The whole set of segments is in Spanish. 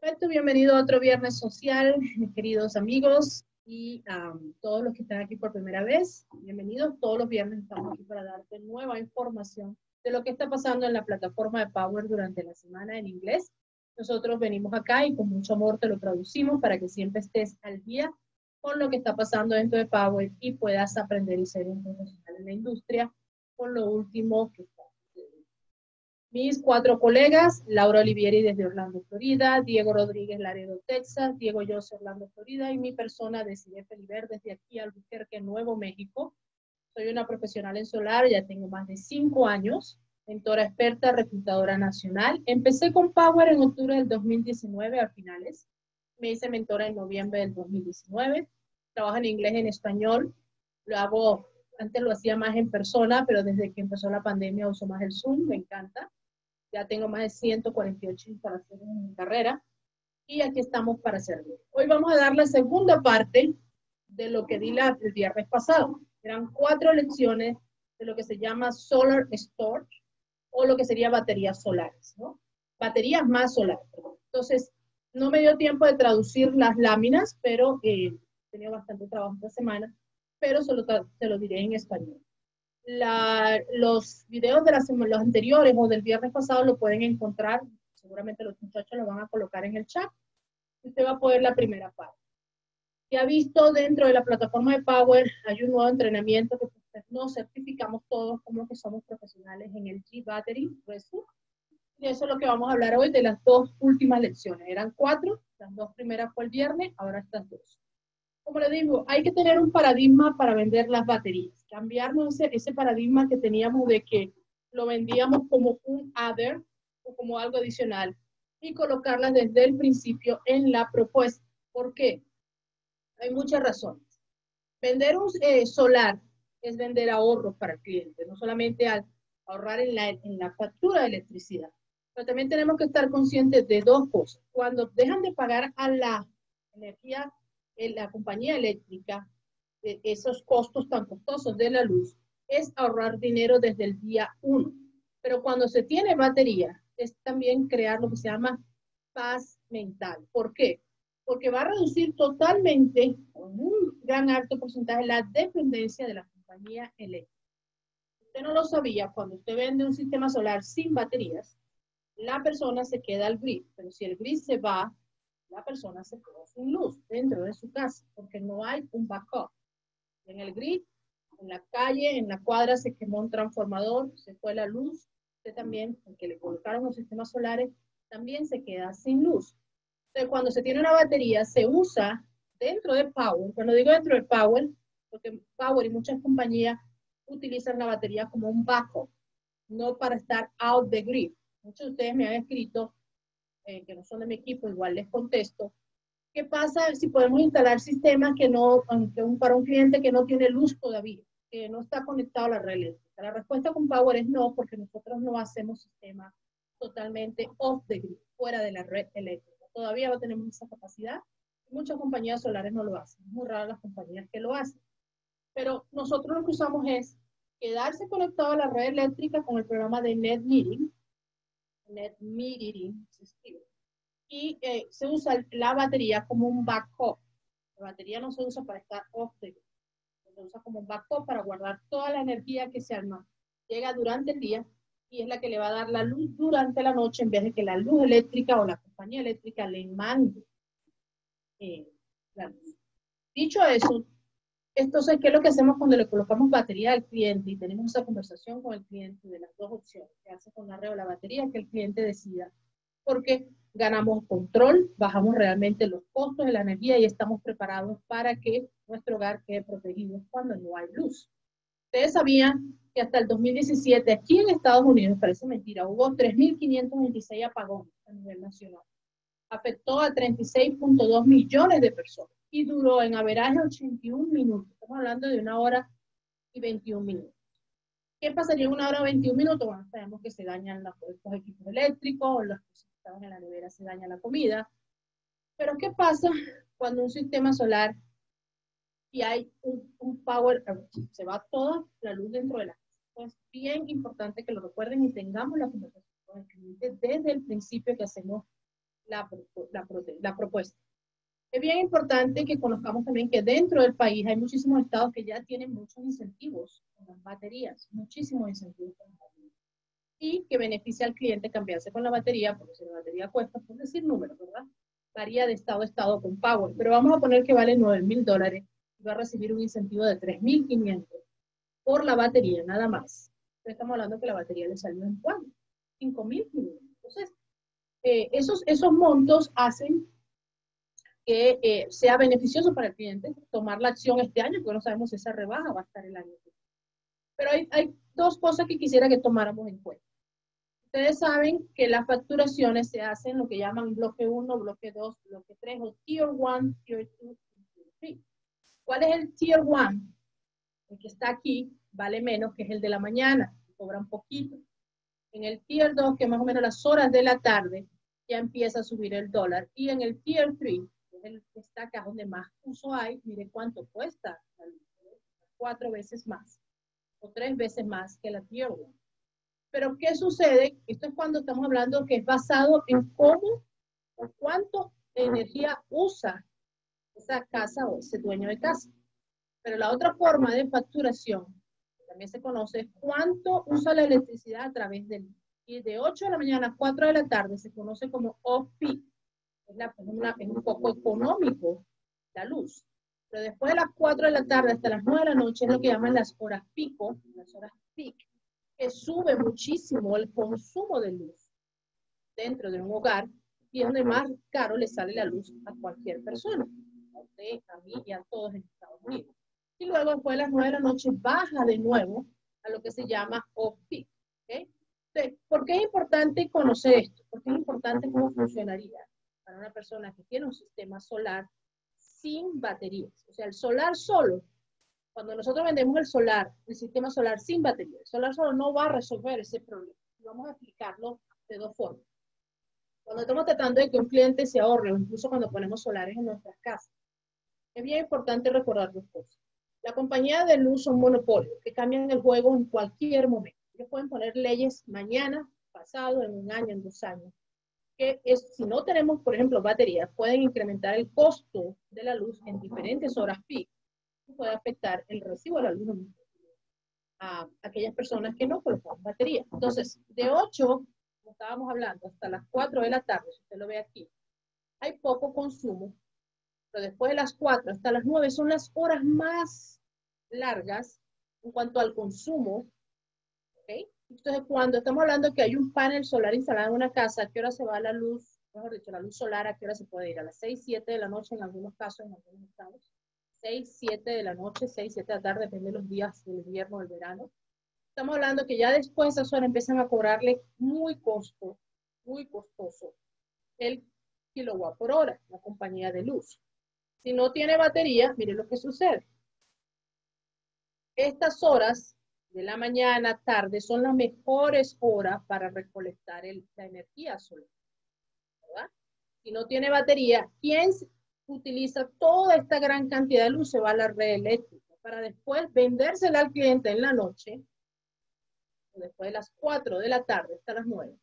Perfecto, bienvenido a otro viernes social, mis queridos amigos y todos los que están aquí por primera vez. Bienvenidos, todos los viernes estamos aquí para darte nueva información de lo que está pasando en la plataforma de Power durante la semana en inglés. Nosotros venimos acá y con mucho amor te lo traducimos para que siempre estés al día con lo que está pasando dentro de Power y puedas aprender y ser un profesional en la industria con lo último que mis cuatro colegas, Laura Olivieri desde Orlando, Florida, Diego Rodríguez Laredo, Texas, Diego José Orlando, Florida, y mi persona, Desiree Feliber, desde aquí Albuquerque, Nuevo México. Soy una profesional en solar, ya tengo más de cinco años, mentora experta, reclutadora nacional. Empecé con Power en octubre del 2019 a finales. Me hice mentora en noviembre del 2019. Trabajo en inglés y en español. Lo hago, antes lo hacía más en persona, pero desde que empezó la pandemia uso más el Zoom, me encanta. Ya tengo más de 148 para hacer mi carrera y aquí estamos para servir. Hoy vamos a dar la segunda parte de lo que di la, el viernes pasado. Eran cuatro lecciones de lo que se llama Solar Storage o lo que sería baterías solares, ¿no? Baterías más solares. Entonces, no me dio tiempo de traducir las láminas, pero eh, tenía bastante trabajo esta semana, pero te lo diré en español los videos de las los anteriores o del viernes pasado lo pueden encontrar, seguramente los muchachos lo van a colocar en el chat. Usted va a poder la primera parte. Ha visto dentro de la plataforma de Power, hay un nuevo entrenamiento que pues, nos certificamos todos como que somos profesionales en el G-Battery Y eso es lo que vamos a hablar hoy de las dos últimas lecciones. Eran cuatro, las dos primeras fue el viernes, ahora están dos como le digo, hay que tener un paradigma para vender las baterías, cambiarnos ese, ese paradigma que teníamos de que lo vendíamos como un other o como algo adicional y colocarlas desde el principio en la propuesta. ¿Por qué? Hay muchas razones. Vender un eh, solar es vender ahorros para el cliente, no solamente al ahorrar en la, en la factura de electricidad, pero también tenemos que estar conscientes de dos cosas. Cuando dejan de pagar a la energía la compañía eléctrica esos costos tan costosos de la luz es ahorrar dinero desde el día uno. Pero cuando se tiene batería, es también crear lo que se llama paz mental. ¿Por qué? Porque va a reducir totalmente, con un gran alto porcentaje, la dependencia de la compañía eléctrica. Usted no lo sabía, cuando usted vende un sistema solar sin baterías, la persona se queda al grid, pero si el grid se va, la persona se queda sin luz dentro de su casa porque no hay un backup. En el grid, en la calle, en la cuadra se quemó un transformador, se fue la luz. Usted también, porque le colocaron los sistemas solares, también se queda sin luz. Entonces, cuando se tiene una batería, se usa dentro de Power. Cuando digo dentro de Power, porque Power y muchas compañías utilizan la batería como un backup, no para estar out the grid. Muchos de ustedes me han escrito eh, que no son de mi equipo, igual les contesto. ¿Qué pasa si podemos instalar sistemas que no, para un cliente que no tiene luz todavía, que no está conectado a la red eléctrica? La respuesta con Power es no, porque nosotros no hacemos sistemas totalmente off the grid, fuera de la red eléctrica. Todavía no tenemos esa capacidad. Muchas compañías solares no lo hacen. Es muy raro las compañías que lo hacen. Pero nosotros lo que usamos es quedarse conectado a la red eléctrica con el programa de Net Meeting, net metering Y eh, se usa la batería como un backup. La batería no se usa para estar off the Se usa como un backup para guardar toda la energía que se arma. Llega durante el día y es la que le va a dar la luz durante la noche en vez de que la luz eléctrica o la compañía eléctrica le mande eh, la luz. Dicho eso, entonces, ¿qué es lo que hacemos cuando le colocamos batería al cliente y tenemos esa conversación con el cliente de las dos opciones? ¿Qué hace con la red o la batería? Que el cliente decida. Porque ganamos control, bajamos realmente los costos de la energía y estamos preparados para que nuestro hogar quede protegido cuando no hay luz. Ustedes sabían que hasta el 2017 aquí en Estados Unidos, parece mentira, hubo 3.526 apagones a nivel nacional. Afectó a 36.2 millones de personas y duró en averaje 81 minutos. Estamos hablando de una hora y 21 minutos. ¿Qué pasaría en una hora y 21 minutos? Bueno, sabemos que se dañan los, equipos eléctricos, cosas que estaban en la nevera se daña la comida. Pero ¿qué pasa cuando un sistema solar y hay un, power Se va toda la luz dentro de la casa. Es bien importante que lo recuerden y tengamos la conversación con el cliente desde el principio que hacemos la, la, la propuesta. Es bien importante que conozcamos también que dentro del país hay muchísimos estados que ya tienen muchos incentivos con las baterías, muchísimos incentivos con las baterías. Y que beneficia al cliente cambiarse con la batería, porque si la batería cuesta, por decir números, ¿verdad? Varía de estado a estado con Power, pero vamos a poner que vale 9 mil dólares y va a recibir un incentivo de 3.500 por la batería, nada más. estamos hablando que la batería le salió en cuánto? 5.500. Entonces, eh, esos, esos montos hacen que eh, sea beneficioso para el cliente tomar la acción este año, porque no sabemos si esa rebaja va a estar el año. Pero hay, hay dos cosas que quisiera que tomáramos en cuenta. Ustedes saben que las facturaciones se hacen lo que llaman bloque 1, bloque 2, bloque 3 o Tier 1, Tier 2 Tier 3. ¿Cuál es el Tier 1? El que está aquí vale menos que es el de la mañana, cobra un poquito. En el Tier 2, que más o menos las horas de la tarde, ya empieza a subir el dólar. Y en el Tier 3, el que está acá donde más uso hay, mire cuánto cuesta, cuatro veces más o tres veces más que la Tier 1. Pero ¿qué sucede? Esto es cuando estamos hablando que es basado en cómo o cuánto energía usa esa casa o ese dueño de casa. Pero la otra forma de facturación, también se conoce, cuánto usa la electricidad a través del y de 8 de la mañana a 4 de la tarde se conoce como off-peak es, un poco económico la luz. Pero después de las 4 de la tarde hasta las 9 de la noche es lo que llaman las horas pico, las horas peak, que sube muchísimo el consumo de luz dentro de un hogar y es donde más caro le sale la luz a cualquier persona, a usted, a mí y a todos en Estados Unidos. Y luego después de las 9 de la noche baja de nuevo a lo que se llama off-peak. Entonces, ¿por qué es importante conocer esto? Porque es importante cómo funcionaría para una persona que tiene un sistema solar sin baterías. O sea, el solar solo, cuando nosotros vendemos el solar, el sistema solar sin baterías, el solar solo no va a resolver ese problema. Vamos a explicarlo de dos formas. Cuando estamos tratando de que un cliente se ahorre, o incluso cuando ponemos solares en nuestras casas, es bien importante recordar dos cosas. La compañía de luz son monopolios que cambian el juego en cualquier momento. Ellos pueden poner leyes mañana, pasado, en un año, en dos años que es, si no tenemos, por ejemplo, baterías, pueden incrementar el costo de la luz en diferentes horas peak. Puede afectar el recibo de la luz a aquellas personas que no colocan batería. Entonces, de 8, como estábamos hablando, hasta las 4 de la tarde, si usted lo ve aquí, hay poco consumo, pero después de las 4 hasta las 9 son las horas más largas en cuanto al consumo, ¿ok? Entonces, cuando estamos hablando que hay un panel solar instalado en una casa, ¿a qué hora se va la luz? Mejor dicho, la luz solar, ¿a qué hora se puede ir? A las 6, 7 de la noche en algunos casos, en algunos estados. 6, 7 de la noche, 6, 7 de la tarde, depende de los días del invierno o del verano. Estamos hablando que ya después de esa zona empiezan a cobrarle muy costo, muy costoso el kilowatt por hora, la compañía de luz. Si no tiene batería, mire lo que sucede. Estas horas de la mañana, tarde, son las mejores horas para recolectar la energía solar. ¿verdad? Si no tiene batería, ¿quién utiliza toda esta gran cantidad de luz? Se va a la red eléctrica para después vendérsela al cliente en la noche, después de las 4 de la tarde hasta las 9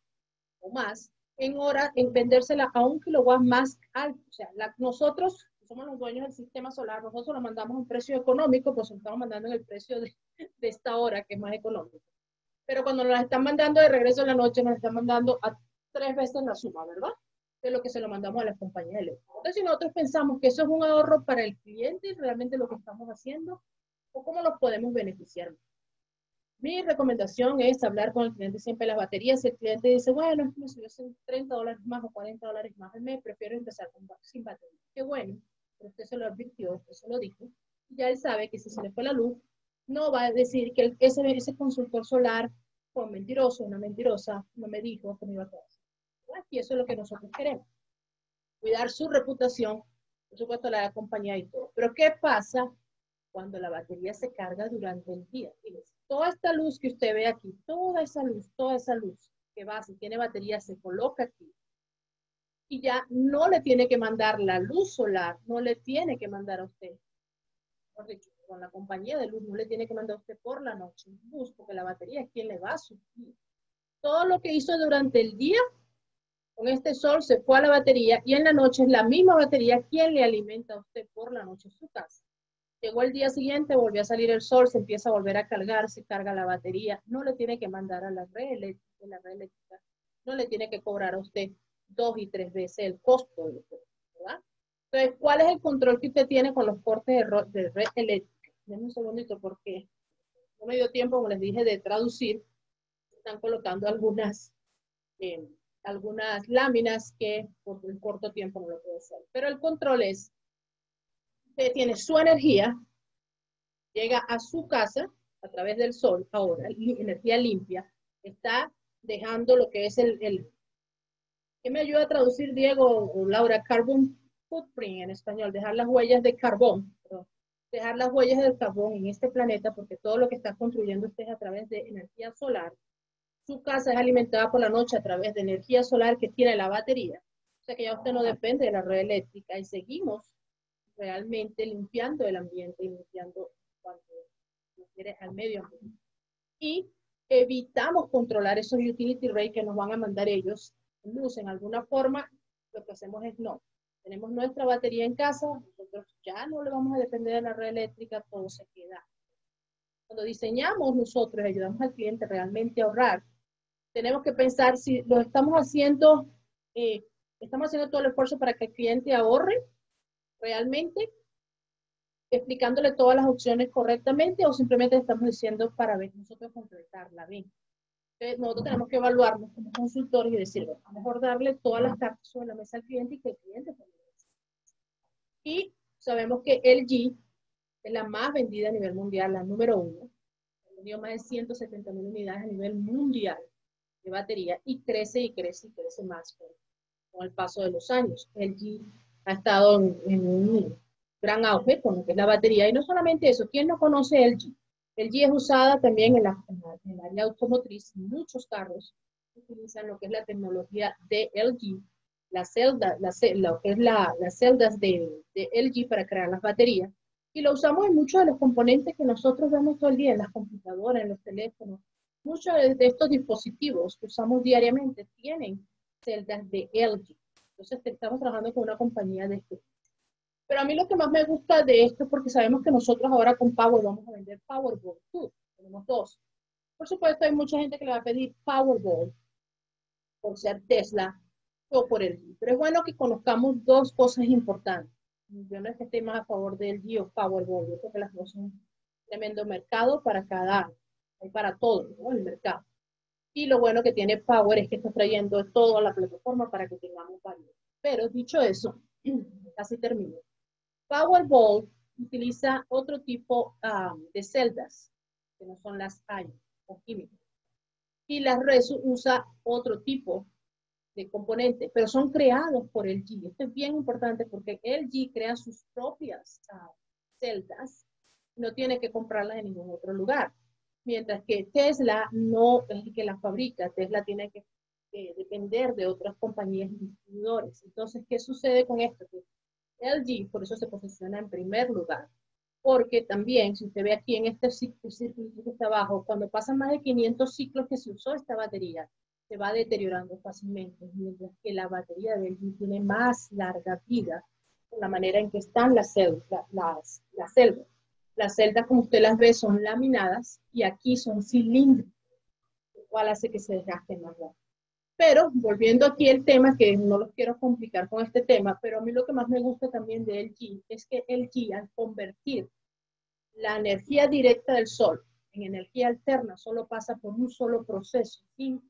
o más, en hora, en vendérsela a un kilowatt más alto. O sea, nosotros somos los dueños del sistema solar, nosotros lo mandamos a un precio económico, pues estamos mandando en el precio de, de esta hora, que es más económico. Pero cuando nos están mandando de regreso en la noche, nos están mandando a tres veces la suma, ¿verdad? De lo que se lo mandamos a la compañía eléctrica. Entonces, si nosotros pensamos que eso es un ahorro para el cliente realmente lo que estamos haciendo, o cómo nos podemos beneficiar. Mi recomendación es hablar con el cliente siempre de las baterías. Si el cliente dice, bueno, me subió 30 dólares más o 40 dólares más al mes, prefiero empezar sin batería. Qué bueno, pero usted se lo advirtió, usted se lo dijo. Ya él sabe que si se le fue la luz, no va a decir que ese, ese consultor solar fue mentiroso, una mentirosa, no me dijo que me iba a quedar. Y eso es lo que nosotros queremos. Cuidar su reputación, por supuesto la compañía y todo. Pero ¿qué pasa cuando la batería se carga durante el día? toda esta luz que usted ve aquí, toda esa luz, toda esa luz que va, si tiene batería, se coloca aquí. Y ya no le tiene que mandar la luz solar, no le tiene que mandar a usted. Por dicho, con la compañía de luz no le tiene que mandar a usted por la noche luz, porque la batería es quien le va a suplir Todo lo que hizo durante el día con este sol se fue a la batería y en la noche es la misma batería quien le alimenta a usted por la noche su casa. Llegó el día siguiente, volvió a salir el sol, se empieza a volver a cargar, se carga la batería, no le tiene que mandar a la red eléctrica, la red eléctrica no le tiene que cobrar a usted dos y tres veces el costo, ¿verdad? Entonces, ¿cuál es el control que usted tiene con los cortes de, red eléctrica? Denme un segundito porque no me dio tiempo, como les dije, de traducir. Están colocando algunas eh, algunas láminas que por un corto tiempo no lo puede hacer. Pero el control es, usted tiene su energía, llega a su casa a través del sol, ahora, energía limpia, está dejando lo que es el, el ¿qué me ayuda a traducir Diego o Laura? Carbon footprint en español, dejar las huellas de carbón, dejar las huellas del carbón en este planeta, porque todo lo que está construyendo usted es a través de energía solar, su casa es alimentada por la noche a través de energía solar que tiene la batería. O sea que ya usted no depende de la red eléctrica y seguimos realmente limpiando el ambiente y limpiando cuando quiere al medio ambiente. Y evitamos controlar esos utility rates que nos van a mandar ellos luz en alguna forma. Lo que hacemos es no. Tenemos nuestra batería en casa, nosotros ya no le vamos a depender de la red eléctrica, todo se queda. Cuando diseñamos nosotros, ayudamos al cliente realmente a ahorrar, tenemos que pensar si lo estamos haciendo, eh, estamos haciendo todo el esfuerzo para que el cliente ahorre realmente, explicándole todas las opciones correctamente o simplemente estamos diciendo para ver nosotros completarla bien. Entonces, nosotros tenemos que evaluarnos como consultores y decir, bueno, mejor darle todas las cartas sobre la mesa al cliente y que el cliente también. Y sabemos que LG es la más vendida a nivel mundial, la número uno. Vendió más de 170 mil unidades a nivel mundial de batería y crece y crece y crece más con, el paso de los años. LG ha estado en, un gran auge con lo que es la batería y no solamente eso, ¿quién no conoce LG? LG es usada también en, la, el área automotriz, muchos carros utilizan lo que es la tecnología de LG, la celda, lo que es la, las celdas de, de LG para crear las baterías y lo usamos en muchos de los componentes que nosotros vemos todo el día, en las computadoras, en los teléfonos, Muchos de estos dispositivos que usamos diariamente tienen celdas de LG. Entonces estamos trabajando con una compañía de este. Pero a mí lo que más me gusta de esto es porque sabemos que nosotros ahora con Power vamos a vender Powerball 2. Tenemos dos. Por supuesto, hay mucha gente que le va a pedir Powerball por ser Tesla o por LG. Pero es bueno que conozcamos dos cosas importantes. Yo no es que esté más a favor del LG o Powerball. Yo creo que las dos son un tremendo mercado para cada hay para todo el mercado. Y lo bueno que tiene Power es que está trayendo todo a la plataforma para que tengamos varios. Pero dicho eso, casi termino. Powerball utiliza otro tipo de celdas, que no son las hay o químicas. Y la RESU usa otro tipo de componentes, pero son creados por LG. Esto es bien importante porque LG crea sus propias uh, celdas, no tiene que comprarlas en ningún otro lugar mientras que Tesla no es el que la fabrica, Tesla tiene que, depender de otras compañías distribuidores. Entonces, ¿qué sucede con esto? LG, por eso se posiciona en primer lugar, porque también, si usted ve aquí en este círculo que está abajo, cuando pasan más de 500 ciclos que se usó esta batería, se va deteriorando fácilmente, mientras que la batería de LG tiene más larga vida, por la manera en que están las celdas, las, celdas. Las celdas, como usted las ve, son laminadas y aquí son cilíndricas, lo cual hace que se desgasten más rápido. Pero volviendo aquí al tema, que no los quiero complicar con este tema, pero a mí lo que más me gusta también de LG es que LG al convertir la energía directa del sol en energía alterna solo pasa por un solo proceso, sin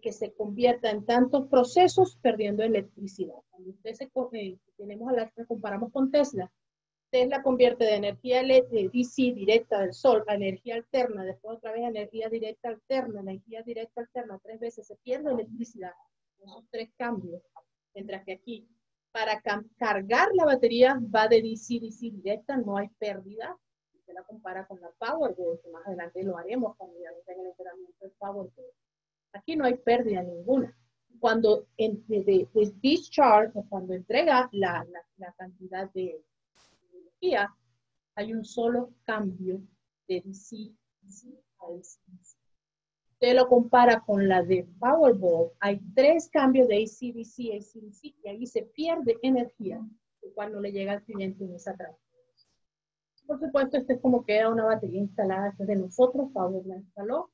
que se convierta en tantos procesos perdiendo electricidad. Cuando usted se, eh, tenemos a la, comparamos con Tesla, Tesla convierte de energía DC directa del sol a energía alterna, después otra vez energía directa alterna, energía directa alterna, tres veces se pierde electricidad. Esos tres cambios. Mientras que aquí, para cargar la batería va de DC DC directa, no hay pérdida. Se la compara con la Powerball, que más adelante lo haremos cuando ya tenga el entrenamiento. Aquí no hay pérdida ninguna. Cuando en, de, discharge, cuando entrega la, la, la cantidad de hay un solo cambio de DC, a DC. usted lo compara con la de Powerball, hay tres cambios de ACDC, ACDC, y ahí se pierde energía, lo cual no le llega al cliente en esa transferencia. Por supuesto, este es como queda una batería instalada que de nosotros, Powerball la instaló,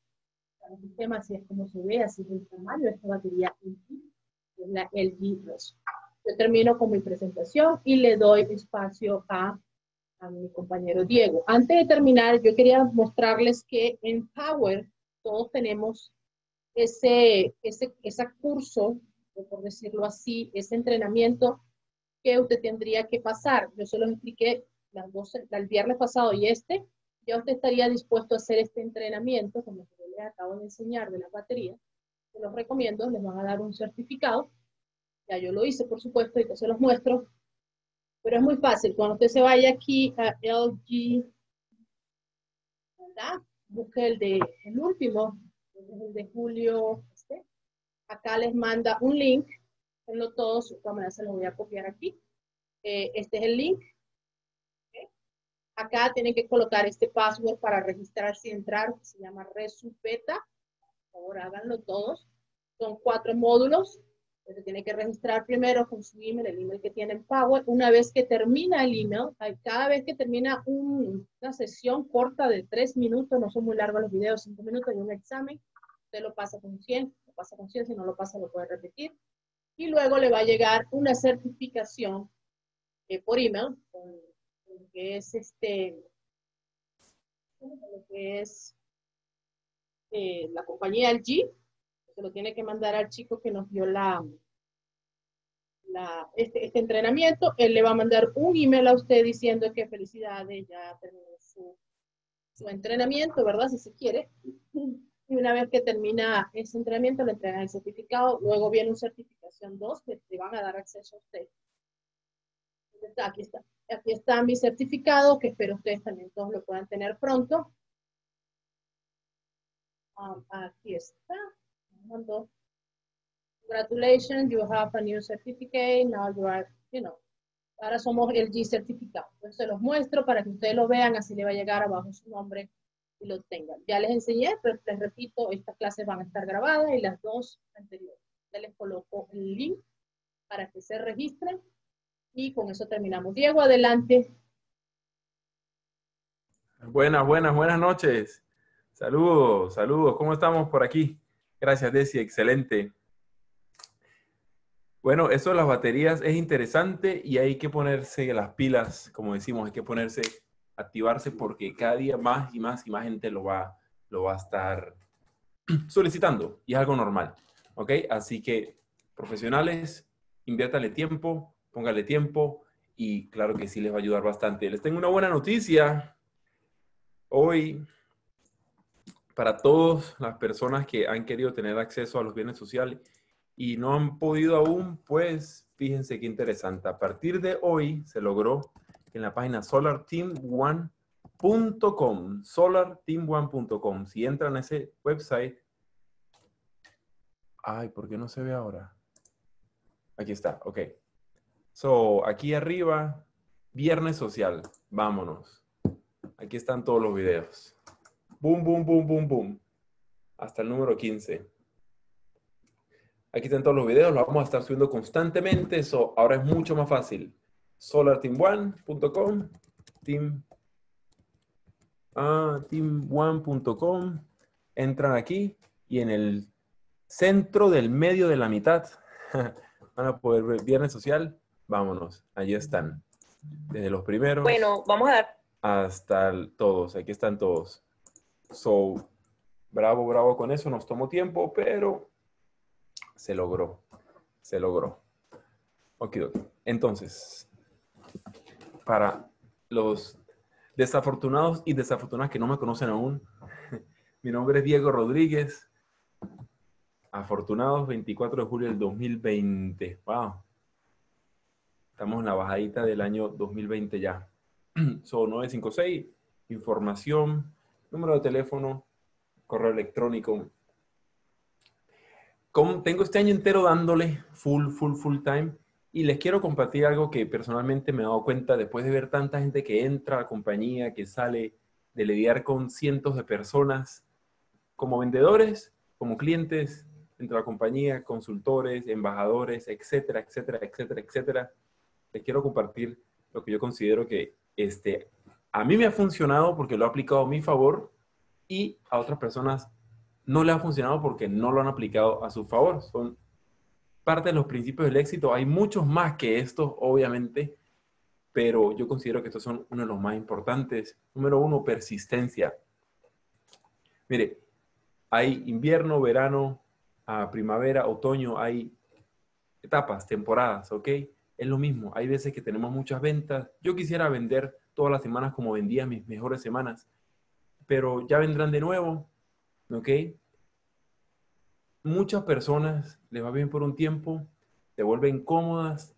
el sistema así es como se ve, así es el tamaño de esta batería es la LG Yo termino con mi presentación y le doy espacio a, a mi compañero Diego. Antes de terminar, yo quería mostrarles que en Power todos tenemos ese, ese, ese curso, por decirlo así, ese entrenamiento que usted tendría que pasar. Yo se lo expliqué las dos, el viernes pasado y este, ya usted estaría dispuesto a hacer este entrenamiento, como yo les acabo de enseñar de la batería. Se los recomiendo, les van a dar un certificado. Ya yo lo hice, por supuesto, y se los muestro. Pero es muy fácil. Cuando usted se vaya aquí a LG, ¿verdad? busque el de el último, el de julio. Este. Acá les manda un link. Tenlo todos, maneras se lo voy a copiar aquí. Eh, este es el link. Acá tienen que colocar este password para registrarse y entrar, que se llama Resupeta. Por favor, háganlo todos. Son cuatro módulos. Se tiene que registrar primero con su email, el email que tiene en Power. Una vez que termina el email, cada vez que termina una sesión corta de tres minutos, no son muy largos los videos, cinco minutos y un examen, usted lo pasa con 100, lo pasa con 100, si no lo pasa lo puede repetir. Y luego le va a llegar una certificación eh, por email, con, que es este, que es eh, la compañía LG, se lo tiene que mandar al chico que nos dio la, este, este, entrenamiento. Él le va a mandar un email a usted diciendo que felicidades, ya terminó su, entrenamiento, ¿verdad? Si se quiere. Y una vez que termina ese entrenamiento, le entregan el certificado. Luego viene un certificación 2 que te van a dar acceso a usted. Aquí está. Aquí está mi certificado, que espero ustedes también todos lo puedan tener pronto. Um, aquí está. Congratulations, you have a new certificate. Now you are, you know, ahora somos el G certificado. Entonces se los muestro para que ustedes lo vean, así le va a llegar abajo su nombre y lo tengan. Ya les enseñé, pero les repito, estas clases van a estar grabadas y las dos anteriores. Ya les coloco el link para que se registren y con eso terminamos. Diego, adelante. Buenas, buenas, buenas noches. Saludos, saludos. ¿Cómo estamos por aquí? Gracias, Desi. Excelente. Bueno, eso de las baterías es interesante y hay que ponerse las pilas, como decimos, hay que ponerse, activarse porque cada día más y más y más gente lo va, lo va a estar solicitando y es algo normal. ¿Ok? Así que, profesionales, inviértale tiempo, póngale tiempo y claro que sí les va a ayudar bastante. Les tengo una buena noticia. Hoy para todas las personas que han querido tener acceso a los bienes sociales y no han podido aún, pues fíjense qué interesante. A partir de hoy se logró en la página solarteam1.com, solarteam1.com, si entran a ese website, ay, ¿por qué no se ve ahora? Aquí está, ok. So, aquí arriba, viernes social, vámonos. Aquí están todos los videos. Boom, boom, boom, boom, boom. Hasta el número 15. Aquí están todos los videos, los vamos a estar subiendo constantemente. Eso ahora es mucho más fácil. solarteam1.com, team, ah, team1.com. Entran aquí y en el centro del medio de la mitad van a poder ver Viernes Social. Vámonos, allí están. Desde los primeros. Bueno, vamos a dar. Hasta todos, aquí están todos. So, bravo, bravo con eso, nos tomó tiempo, pero se logró, se logró. Ok, entonces, para los desafortunados y desafortunadas que no me conocen aún, mi nombre es Diego Rodríguez, afortunados 24 de julio del 2020. Wow. Estamos en la bajadita del año 2020 ya. Son 956, información, número de teléfono, correo electrónico. Tengo este año entero dándole full, full, full time y les quiero compartir algo que personalmente me he dado cuenta después de ver tanta gente que entra a la compañía, que sale de lidiar con cientos de personas como vendedores. como clientes dentro de la compañía, consultores, embajadores, etcétera, etcétera, etcétera, etcétera. Les quiero compartir lo que yo considero que este, a mí me ha funcionado porque lo he aplicado a mi favor y a otras personas no le ha funcionado porque no lo han aplicado a su favor. Son parte de los principios del éxito. Hay muchos más que estos, obviamente, pero yo considero que estos son uno de los más importantes. Número uno, persistencia. Mire, hay invierno, verano, primavera, otoño, hay etapas, temporadas, ¿ok? Es lo mismo, hay veces que tenemos muchas ventas. Yo quisiera vender todas las semanas como vendía mis mejores semanas, pero ya vendrán de nuevo, ¿ok? Muchas personas les va bien por un tiempo, se vuelven cómodas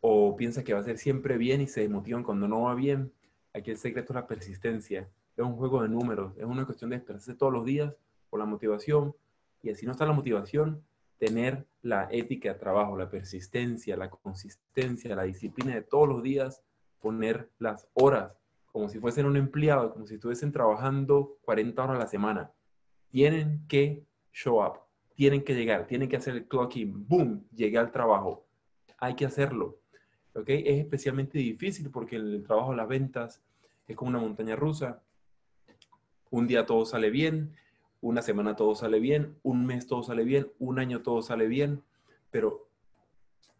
o piensan que va a ser siempre bien y se desmotivan cuando no va bien. Aquí el secreto es la persistencia. Es un juego de números, es una cuestión de despertarse todos los días por la motivación, y así no está la motivación, tener la ética de trabajo, la persistencia, la consistencia, la disciplina de todos los días, poner las horas, como si fuesen un empleado, como si estuviesen trabajando 40 horas a la semana. Tienen que show up, tienen que llegar, tienen que hacer el clocking, boom, llegué al trabajo. Hay que hacerlo. ¿ok? Es especialmente difícil porque el trabajo de las ventas es como una montaña rusa. Un día todo sale bien, una semana todo sale bien, un mes todo sale bien, un año todo sale bien, pero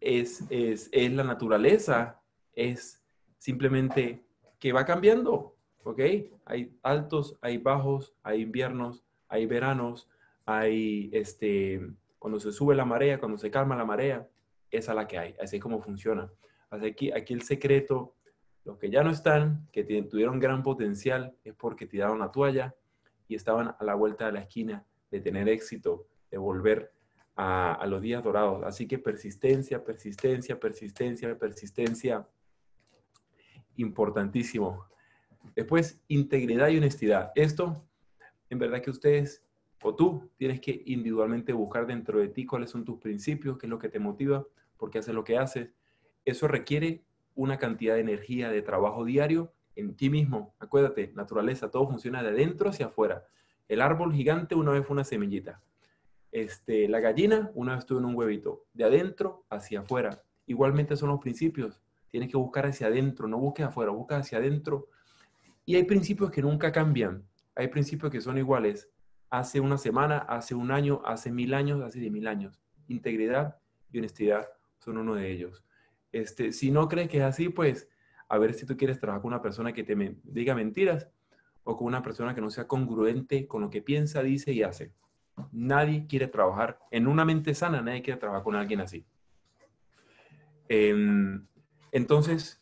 es, es, la naturaleza, es simplemente que va cambiando, ¿ok? Hay altos, hay bajos, hay inviernos, hay veranos, hay este, cuando se sube la marea, cuando se calma la marea, esa es la que hay, así es como funciona. Así aquí, aquí el secreto, los que ya no están, que tuvieron gran potencial, es porque tiraron la toalla, y estaban a la vuelta de la esquina de tener éxito, de volver a, los días dorados. Así que persistencia, persistencia, persistencia, persistencia, importantísimo. Después, integridad y honestidad. Esto, en verdad que ustedes o tú tienes que individualmente buscar dentro de ti cuáles son tus principios, qué es lo que te motiva, por qué haces lo que haces. Eso requiere una cantidad de energía, de trabajo diario en ti mismo. Acuérdate, naturaleza, todo funciona de adentro hacia afuera. El árbol gigante una vez fue una semillita. Este, la gallina una vez estuvo en un huevito. De adentro hacia afuera. Igualmente son los principios. Tienes que buscar hacia adentro, no busques afuera, busca hacia adentro. Y hay principios que nunca cambian. Hay principios que son iguales. Hace una semana, hace un año, hace mil años, hace diez mil años. Integridad y honestidad son uno de ellos. Este, si no crees que es así, pues a ver si tú quieres trabajar con una persona que te diga mentiras o con una persona que no sea congruente con lo que piensa, dice y hace. Nadie quiere trabajar en una mente sana, nadie quiere trabajar con alguien así. Em, entonces,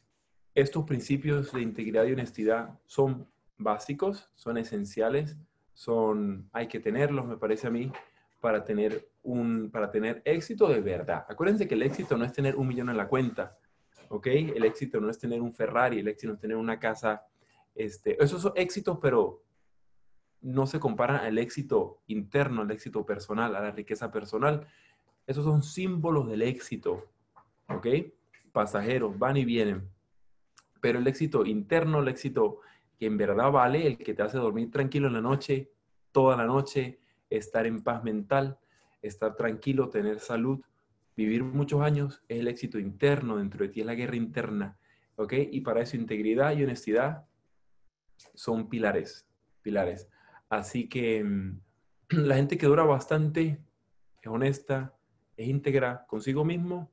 estos principios de integridad y honestidad son básicos, son esenciales, son, hay que tenerlos, me parece a mí, para tener, un, para tener éxito de verdad. Acuérdense que el éxito no es tener un millón en la cuenta, ¿ok? El éxito no es tener un Ferrari, el éxito no es tener una casa. Este, esos son éxitos, pero no se comparan al éxito interno, al éxito personal, a la riqueza personal. Esos son símbolos del éxito, ¿ok? Pasajeros, van y vienen. Pero el éxito interno, el éxito que en verdad vale, el que te hace dormir tranquilo en la noche, toda la noche, estar en paz mental, estar tranquilo, tener salud, vivir muchos años es el éxito interno dentro de ti, es la guerra interna, ¿ok? Y para eso integridad y honestidad son pilares, pilares. Así que mm, la gente que dura bastante es honesta, es íntegra consigo mismo,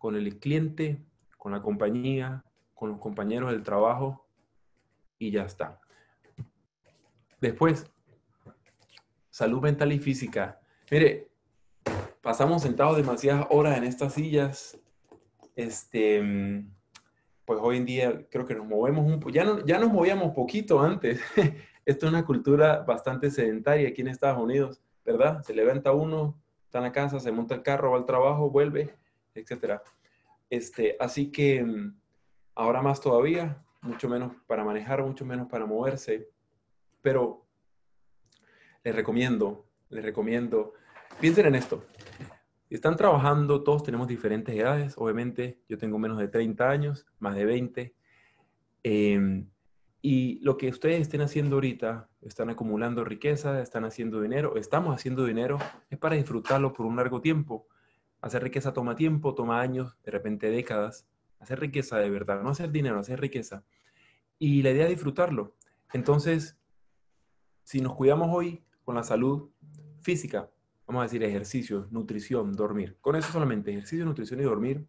con el cliente, con la compañía, con los compañeros del trabajo y ya está. Después, salud mental y física. Mire, pasamos sentados demasiadas horas en estas sillas. Este, pues hoy en día creo que nos movemos un poco, ya, no, ya nos movíamos poquito antes. Esto es una cultura bastante sedentaria aquí en Estados Unidos, ¿verdad? Se levanta uno, está en la casa, se monta el carro, va al trabajo, vuelve, etc. Este, así que ahora más todavía, mucho menos para manejar, mucho menos para moverse. Pero les recomiendo, les recomiendo Piensen en esto. Están trabajando, todos tenemos diferentes edades, obviamente. Yo tengo menos de 30 años, más de 20. Em, Y lo que ustedes estén haciendo ahorita, están acumulando riqueza, están haciendo dinero, estamos haciendo dinero, es para disfrutarlo por un largo tiempo. Hacer riqueza toma tiempo, toma años, de repente décadas. Hacer riqueza de verdad, no hacer dinero, hacer riqueza. Y la idea es disfrutarlo. Entonces, si nos cuidamos hoy con la salud física, vamos a decir ejercicio, nutrición, dormir. Con eso solamente, ejercicio, nutrición y dormir,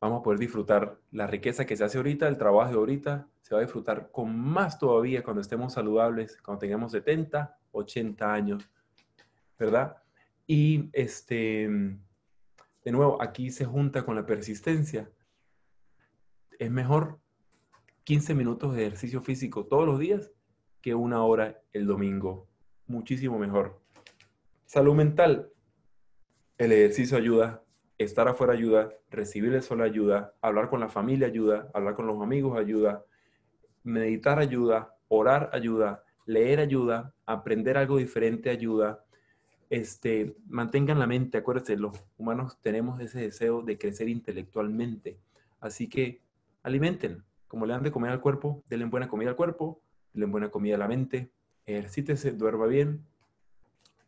vamos a poder disfrutar la riqueza que se hace ahorita, el trabajo de ahorita, se va a disfrutar con más todavía cuando estemos saludables, cuando tengamos 70, 80 años, ¿verdad? Y este, de nuevo, aquí se junta con la persistencia. Es mejor 15 minutos de ejercicio físico todos los días que una hora el domingo. Muchísimo mejor. Salud mental. El ejercicio ayuda, estar afuera ayuda, recibir el sol ayuda, hablar con la familia ayuda, hablar con los amigos ayuda, meditar ayuda, orar ayuda, leer ayuda, aprender algo diferente ayuda. Este, mantengan la mente, acuérdense, los humanos tenemos ese deseo de crecer intelectualmente. Así que alimenten, como le dan de comer al cuerpo, denle buena comida al cuerpo, denle buena comida a la mente, ejercítese, duerma bien.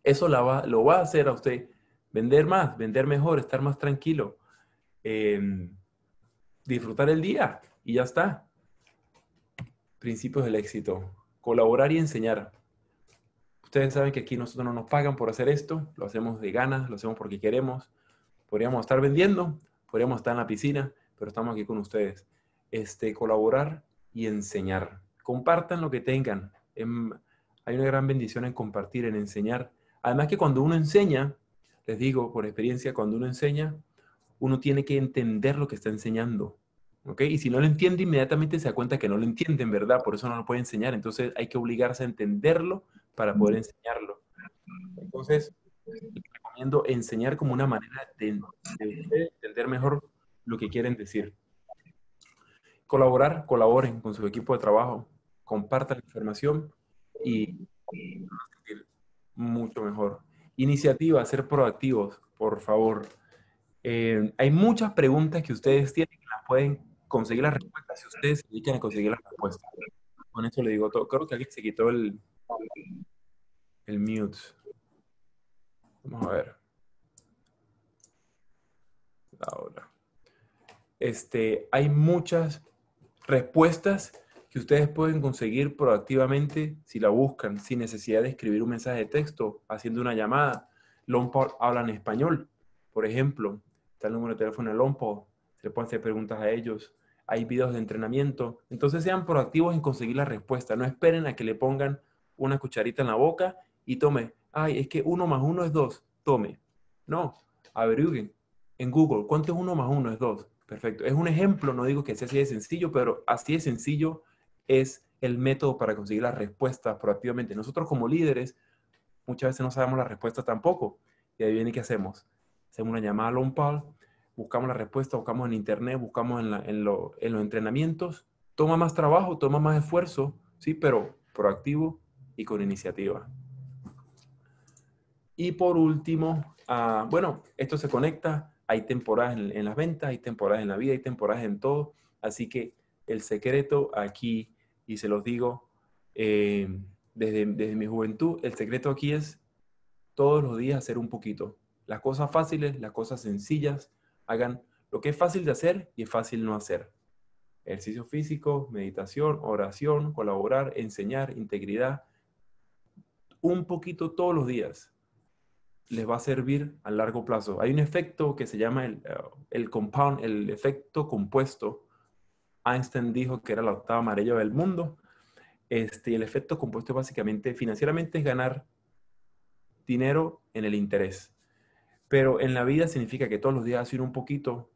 Eso lo va a hacer a usted vender más, vender mejor, estar más tranquilo, em, disfrutar el día y ya está. Principios del éxito. Colaborar y enseñar. Ustedes saben que aquí nosotros no nos pagan por hacer esto, lo hacemos de ganas, lo hacemos porque queremos. Podríamos estar vendiendo, podríamos estar en la piscina, pero estamos aquí con ustedes. Este, colaborar y enseñar. Compartan lo que tengan. Em, hay una gran bendición en compartir, en enseñar. Además que cuando uno enseña, les digo por experiencia, cuando uno enseña, uno tiene que entender lo que está enseñando. ¿Ok? Y si no lo entiende, inmediatamente se da cuenta que no lo entiende, en verdad, por eso no lo puede enseñar. Entonces hay que obligarse a entenderlo para poder enseñarlo. Entonces, recomiendo enseñar como una manera de, entender mejor lo que quieren decir. Colaborar, colaboren con su equipo de trabajo, compartan la información y, mucho mejor. Iniciativa, ser proactivos, por favor. Eh, hay muchas preguntas que ustedes tienen que las pueden conseguir las respuestas si ustedes se dedican a conseguir las respuestas. Con eso le digo todo. Creo que aquí se quitó el, el mute. Vamos a ver. Ahora. Este, hay muchas respuestas que ustedes pueden conseguir proactivamente si la buscan, sin necesidad de escribir un mensaje de texto, haciendo una llamada. Longpod habla en español, por ejemplo. Está el número de teléfono de Longpod, se le pueden hacer preguntas a ellos. Hay videos de entrenamiento. Entonces sean proactivos en conseguir la respuesta. No esperen a que le pongan una cucharita en la boca y tome. Ay, es que uno más uno es dos. Tome. No, averigüen en Google cuánto es uno más uno es dos. Perfecto. Es un ejemplo, no digo que sea así de sencillo, pero así de sencillo es el método para conseguir las respuestas proactivamente. Nosotros como líderes muchas veces no sabemos la respuesta tampoco. Y ahí viene qué hacemos. Hacemos una llamada a Lompal, buscamos la respuesta, buscamos en internet, buscamos en, en, los entrenamientos. Toma más trabajo, toma más esfuerzo, sí, pero proactivo y con iniciativa. Y por último, ah, bueno, esto se conecta. Hay temporadas en, en las ventas, hay temporadas en la vida, hay temporadas en todo. Así que el secreto aquí, y se los digo eh, desde, desde mi juventud, el secreto aquí es todos los días hacer un poquito. Las cosas fáciles, las cosas sencillas, hagan lo que es fácil de hacer y es fácil no hacer. Ejercicio físico, meditación, oración, colaborar, enseñar, integridad. Un poquito todos los días les va a servir a largo plazo. Hay un efecto que se llama el, uh, el compound, el efecto compuesto, Einstein dijo que era la octava amarilla del mundo. Este, el efecto compuesto básicamente, financieramente, es ganar dinero en el interés. Pero en la vida significa que todos los días hacer un poquito,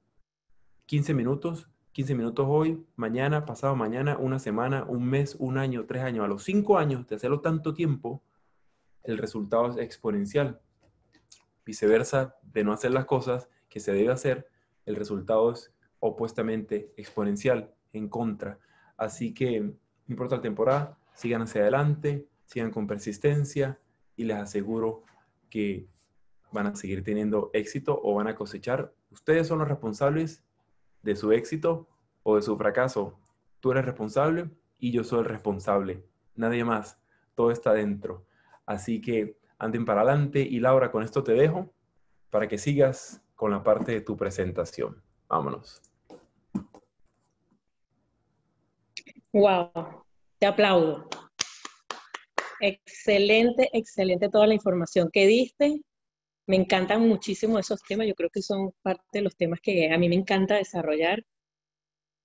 15 minutos, 15 minutos hoy, mañana, pasado mañana, una semana, un mes, un año, tres años. A los cinco años de hacerlo tanto tiempo, el resultado es exponencial. Viceversa, de no hacer las cosas que se debe hacer, el resultado es opuestamente exponencial en contra. Así que no importa la temporada, sigan hacia adelante, sigan con persistencia y les aseguro que van a seguir teniendo éxito o van a cosechar. Ustedes son los responsables de su éxito o de su fracaso. Tú eres responsable y yo soy el responsable. Nadie más. Todo está dentro. Así que anden para adelante y Laura, con esto te dejo para que sigas con la parte de tu presentación. Vámonos. Wow, te aplaudo. Excelente, excelente toda la información que diste. Me encantan muchísimo esos temas. Yo creo que son parte de los temas que a mí me encanta desarrollar.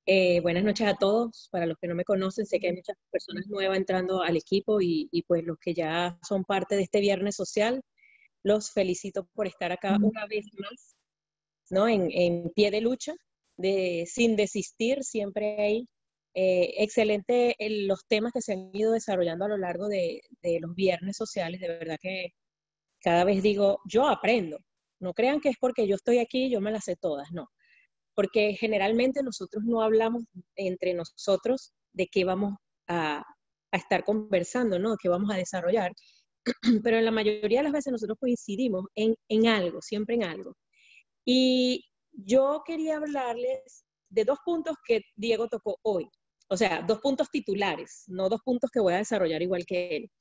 Eh, buenas noches a todos. Para los que no me conocen, sé que hay muchas personas nuevas entrando al equipo y, pues los que ya son parte de este viernes social, los felicito por estar acá una vez más, ¿no? En, pie de lucha, de, sin desistir, siempre hay eh, excelente los temas que se han ido desarrollando a lo largo de, los viernes sociales. De verdad que cada vez digo, yo aprendo. No crean que es porque yo estoy aquí y yo me las sé todas, no. Porque generalmente nosotros no hablamos entre nosotros de qué vamos a, estar conversando, ¿no? ¿Qué vamos a desarrollar? Pero en la mayoría de las veces nosotros coincidimos en, en algo, siempre en algo. Y yo quería hablarles de dos puntos que Diego tocó hoy. O sea, dos puntos titulares, no dos puntos que voy a desarrollar igual que él.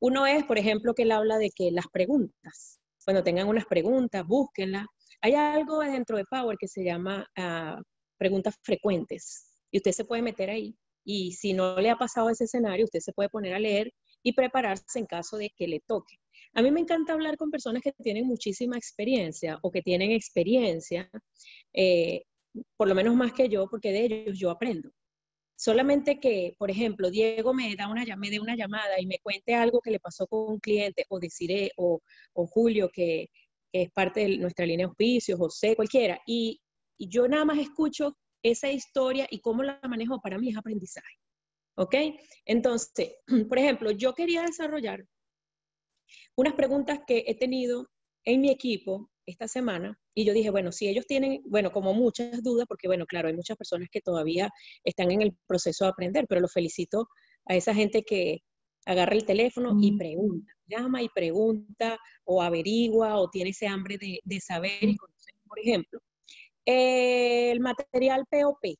Uno es, por ejemplo, que él habla de que las preguntas, cuando tengan unas preguntas, búsquenlas. Hay algo dentro de Power que se llama ah, preguntas frecuentes y usted se puede meter ahí. Y si no le ha pasado ese escenario, usted se puede poner a leer y prepararse en caso de que le toque. A mí me encanta hablar con personas que tienen muchísima experiencia o que tienen experiencia, eh, por lo menos más que yo, porque de ellos yo aprendo. Solamente que, por ejemplo, Diego me da una, me dé una llamada y me cuente algo que le pasó con un cliente, o deciré, o, Julio, que, es parte de nuestra línea de auspicios, José, cualquiera, y, yo nada más escucho esa historia y cómo la manejo, para mí es aprendizaje. ¿Ok? Entonces, por ejemplo, yo quería desarrollar unas preguntas que he tenido en mi equipo esta semana y yo dije, bueno, si ellos tienen, bueno, como muchas dudas, porque bueno, claro, hay muchas personas que todavía están en el proceso de aprender, pero los felicito a esa gente que agarra el teléfono y pregunta, llama y pregunta o averigua o tiene ese hambre de, saber y conocer. Por ejemplo, el material POP.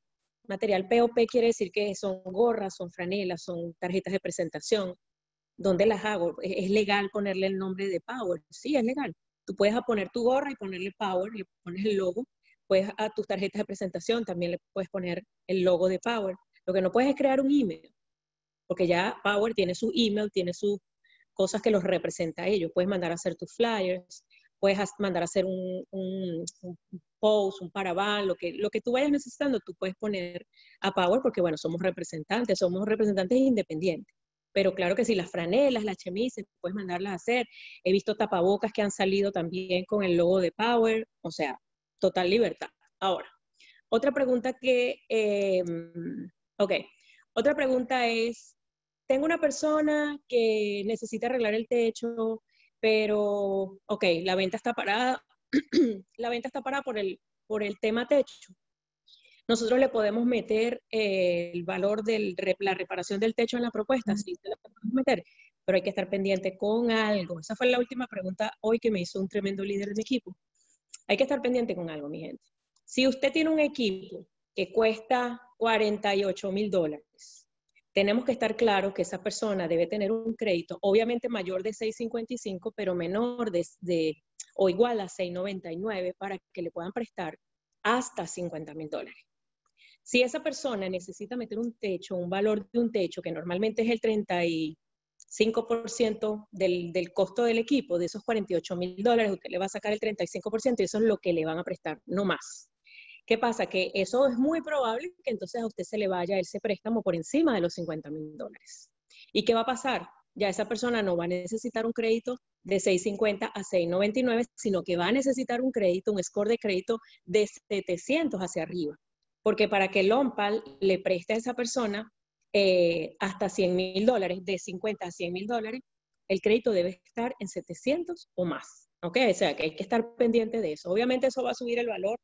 Material POP quiere decir que son gorras, son franelas, son tarjetas de presentación. ¿Dónde las hago? ¿Es legal ponerle el nombre de Power? Sí, es legal. Tú puedes poner tu gorra y ponerle Power, le pones el logo. Puedes a tus tarjetas de presentación también le puedes poner el logo de Power. Lo que no puedes es crear un email, porque ya Power tiene su email, tiene sus cosas que los representa a ellos. Puedes mandar a hacer tus flyers, puedes mandar a hacer un, post, un paravan, lo que, lo que tú vayas necesitando, tú puedes poner a Power porque, bueno, somos representantes, somos representantes independientes. Pero claro que sí, las franelas, las chemises, puedes mandarlas a hacer. He visto tapabocas que han salido también con el logo de Power, o sea, total libertad. Ahora, otra pregunta que, eh, ok, otra pregunta es, tengo una persona que necesita arreglar el techo, pero, ok, la venta está parada, la venta está parada por el, por el tema techo nosotros le podemos meter eh, el valor de la reparación del techo en la propuesta, sí, la podemos meter, pero hay que estar pendiente con algo. Esa fue la última pregunta hoy que me hizo un tremendo líder de equipo. Hay que estar pendiente con algo, mi gente. Si usted tiene un equipo que cuesta 48 mil dólares, tenemos que estar claros que esa persona debe tener un crédito, obviamente mayor de 6.55, pero menor de, o igual a 6.99 para que le puedan prestar hasta 50 mil dólares. Si esa persona necesita meter un techo, un valor de un techo, que normalmente es el 35% del, del costo del equipo, de esos 48 mil dólares, usted le va a sacar el 35% y eso es lo que le van a prestar, no más. ¿Qué pasa? Que eso es muy probable que entonces a usted se le vaya ese préstamo por encima de los 50 mil dólares. ¿Y qué va a pasar? Ya esa persona no va a necesitar un crédito de 650 a 699, sino que va a necesitar un crédito, un score de crédito de 700 hacia arriba porque para que el OMPAL le preste a esa persona eh, hasta 100 mil dólares, de 50 a 100 mil dólares, el crédito debe estar en 700 o más. ¿Ok? O sea, que hay que estar pendiente de eso. Obviamente eso va a subir el valor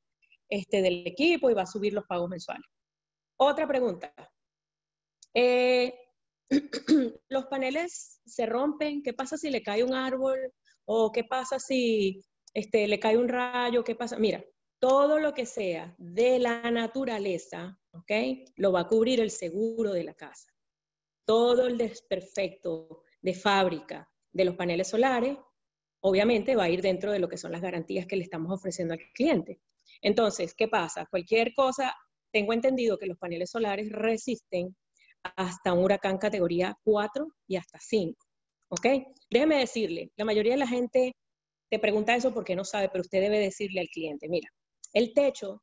este, del equipo y va a subir los pagos mensuales. Otra pregunta. Eh, los paneles se rompen, ¿qué pasa si le cae un árbol? ¿O qué pasa si este, le cae un rayo? ¿Qué pasa? Mira, todo lo que sea de la naturaleza, ¿ok? Lo va a cubrir el seguro de la casa. todo el desperfecto de fábrica de los paneles solares, obviamente va a ir dentro de lo que son las garantías que le estamos ofreciendo al cliente. Entonces, ¿qué pasa? Cualquier cosa, tengo entendido que los paneles solares resisten hasta un huracán categoría 4 y hasta 5. ¿Ok? Déjeme decirle, la mayoría de la gente te pregunta eso porque no sabe, pero usted debe decirle al cliente, mira, el techo,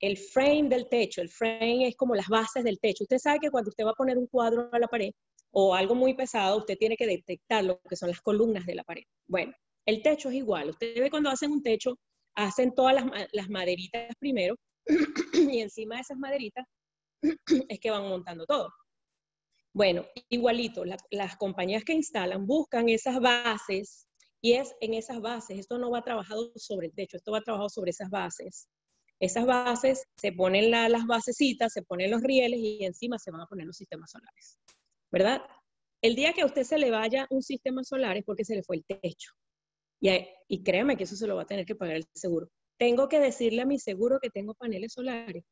el frame del techo, el frame es como las bases del techo. Usted sabe que cuando usted va a poner un cuadro a la pared o algo muy pesado, usted tiene que detectar lo que son las columnas de la pared. Bueno, el techo es igual. Usted ve cuando hacen un techo, hacen todas las, maderitas primero y encima de esas maderitas es que van montando todo. Bueno, igualito, las compañías que instalan buscan esas bases y es en esas bases, esto no va trabajado sobre el techo, esto va trabajado sobre esas bases. Esas bases, se ponen las basecitas, se ponen los rieles y encima se van a poner los sistemas solares, ¿verdad? El día que a usted se le vaya un sistema solar es porque se le fue el techo. Y, y créame que eso se lo va a tener que pagar el seguro. Tengo que decirle a mi seguro que tengo paneles solares.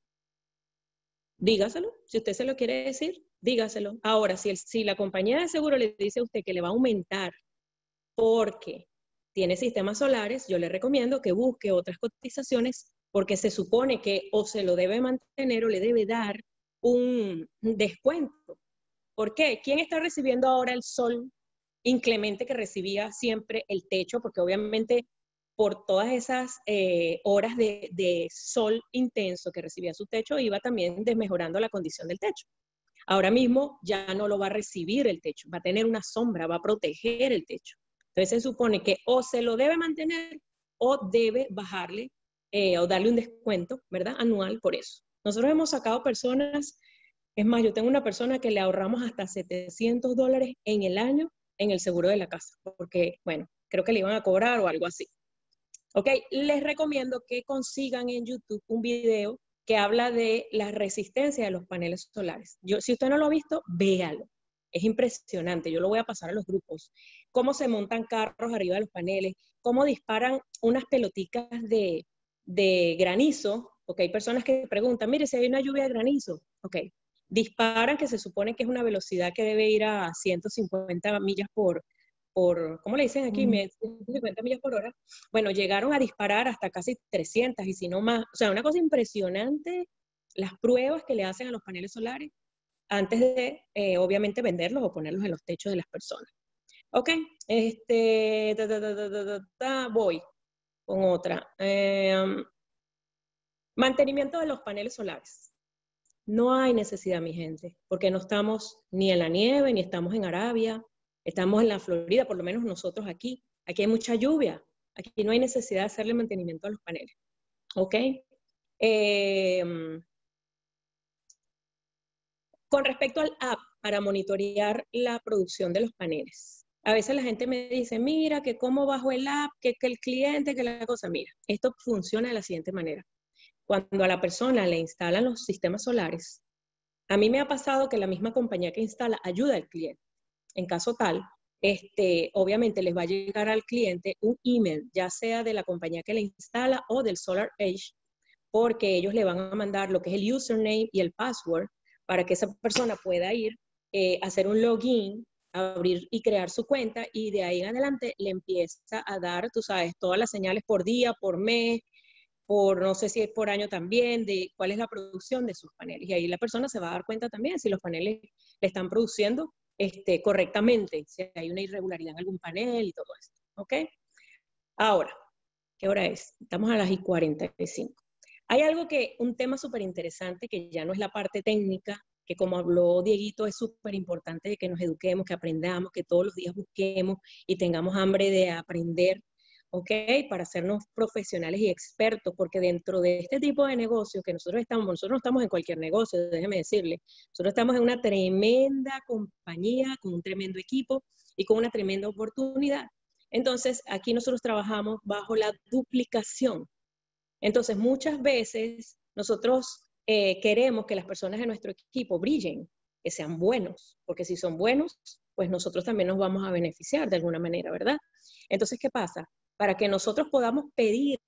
Dígaselo, si usted se lo quiere decir, dígaselo. Ahora, si, el, si la compañía de seguro le dice a usted que le va a aumentar porque tiene sistemas solares, yo le recomiendo que busque otras cotizaciones porque se supone que o se lo debe mantener o le debe dar un descuento. ¿Por qué? ¿Quién está recibiendo ahora el sol inclemente que recibía siempre el techo? Porque obviamente por todas esas eh, horas de, de, sol intenso que recibía su techo, iba también desmejorando la condición del techo. Ahora mismo ya no lo va a recibir el techo, va a tener una sombra, va a proteger el techo. Entonces se supone que o se lo debe mantener o debe bajarle eh, o darle un descuento, ¿verdad? Anual por eso. Nosotros hemos sacado personas, es más, yo tengo una persona que le ahorramos hasta 700 dólares en el año en el seguro de la casa, porque, bueno, creo que le iban a cobrar o algo así. Ok, les recomiendo que consigan en YouTube un video que habla de la resistencia de los paneles solares. Yo, si usted no lo ha visto, véalo. Es impresionante. Yo lo voy a pasar a los grupos. Cómo se montan carros arriba de los paneles, cómo disparan unas peloticas de, de granizo, porque hay personas que preguntan, mire, si hay una lluvia de granizo, ok, disparan que se supone que es una velocidad que debe ir a 150 millas por, por ¿cómo le dicen aquí? 150 millas por hora. Bueno, llegaron a disparar hasta casi 300 y si no más. O sea, una cosa impresionante, las pruebas que le hacen a los paneles solares antes de, eh, obviamente, venderlos o ponerlos en los techos de las personas. Ok, este, voy con otra. Em, mantenimiento de los paneles solares. No hay necesidad, mi gente, porque no estamos ni en la nieve, ni estamos en Arabia, estamos en la Florida, por lo menos nosotros aquí. Aquí hay mucha lluvia, aquí no hay necesidad de hacerle mantenimiento a los paneles. ¿Ok? Em, con respecto al app para monitorear la producción de los paneles. A veces la gente me dice, mira, que cómo bajo el app, que, el cliente, que la cosa. Mira, esto funciona de la siguiente manera. Cuando a la persona le instalan los sistemas solares, a mí me ha pasado que la misma compañía que instala ayuda al cliente. En caso tal, este, obviamente les va a llegar al cliente un email, ya sea de la compañía que le instala o del Solar Edge, porque ellos le van a mandar lo que es el username y el password para que esa persona pueda ir eh, a hacer un login abrir y crear su cuenta y de ahí en adelante le empieza a dar, tú sabes, todas las señales por día, por mes, por no sé si es por año también, de cuál es la producción de sus paneles. Y ahí la persona se va a dar cuenta también si los paneles le están produciendo este, correctamente, si hay una irregularidad en algún panel y todo esto. ¿Ok? Ahora, ¿qué hora es? Estamos a las y 45. Hay algo que, un tema súper interesante que ya no es la parte técnica, que como habló Dieguito, es súper importante que nos eduquemos, que aprendamos, que todos los días busquemos y tengamos hambre de aprender, ¿ok? Para hacernos profesionales y expertos, porque dentro de este tipo de negocio que nosotros estamos, nosotros no estamos en cualquier negocio, déjeme decirle, nosotros estamos en una tremenda compañía, con un tremendo equipo y con una tremenda oportunidad. Entonces, aquí nosotros trabajamos bajo la duplicación. Entonces, muchas veces nosotros eh, queremos que las personas de nuestro equipo brillen, que sean buenos, porque si son buenos, pues nosotros también nos vamos a beneficiar de alguna manera, ¿verdad? Entonces, ¿qué pasa? Para que nosotros podamos pedir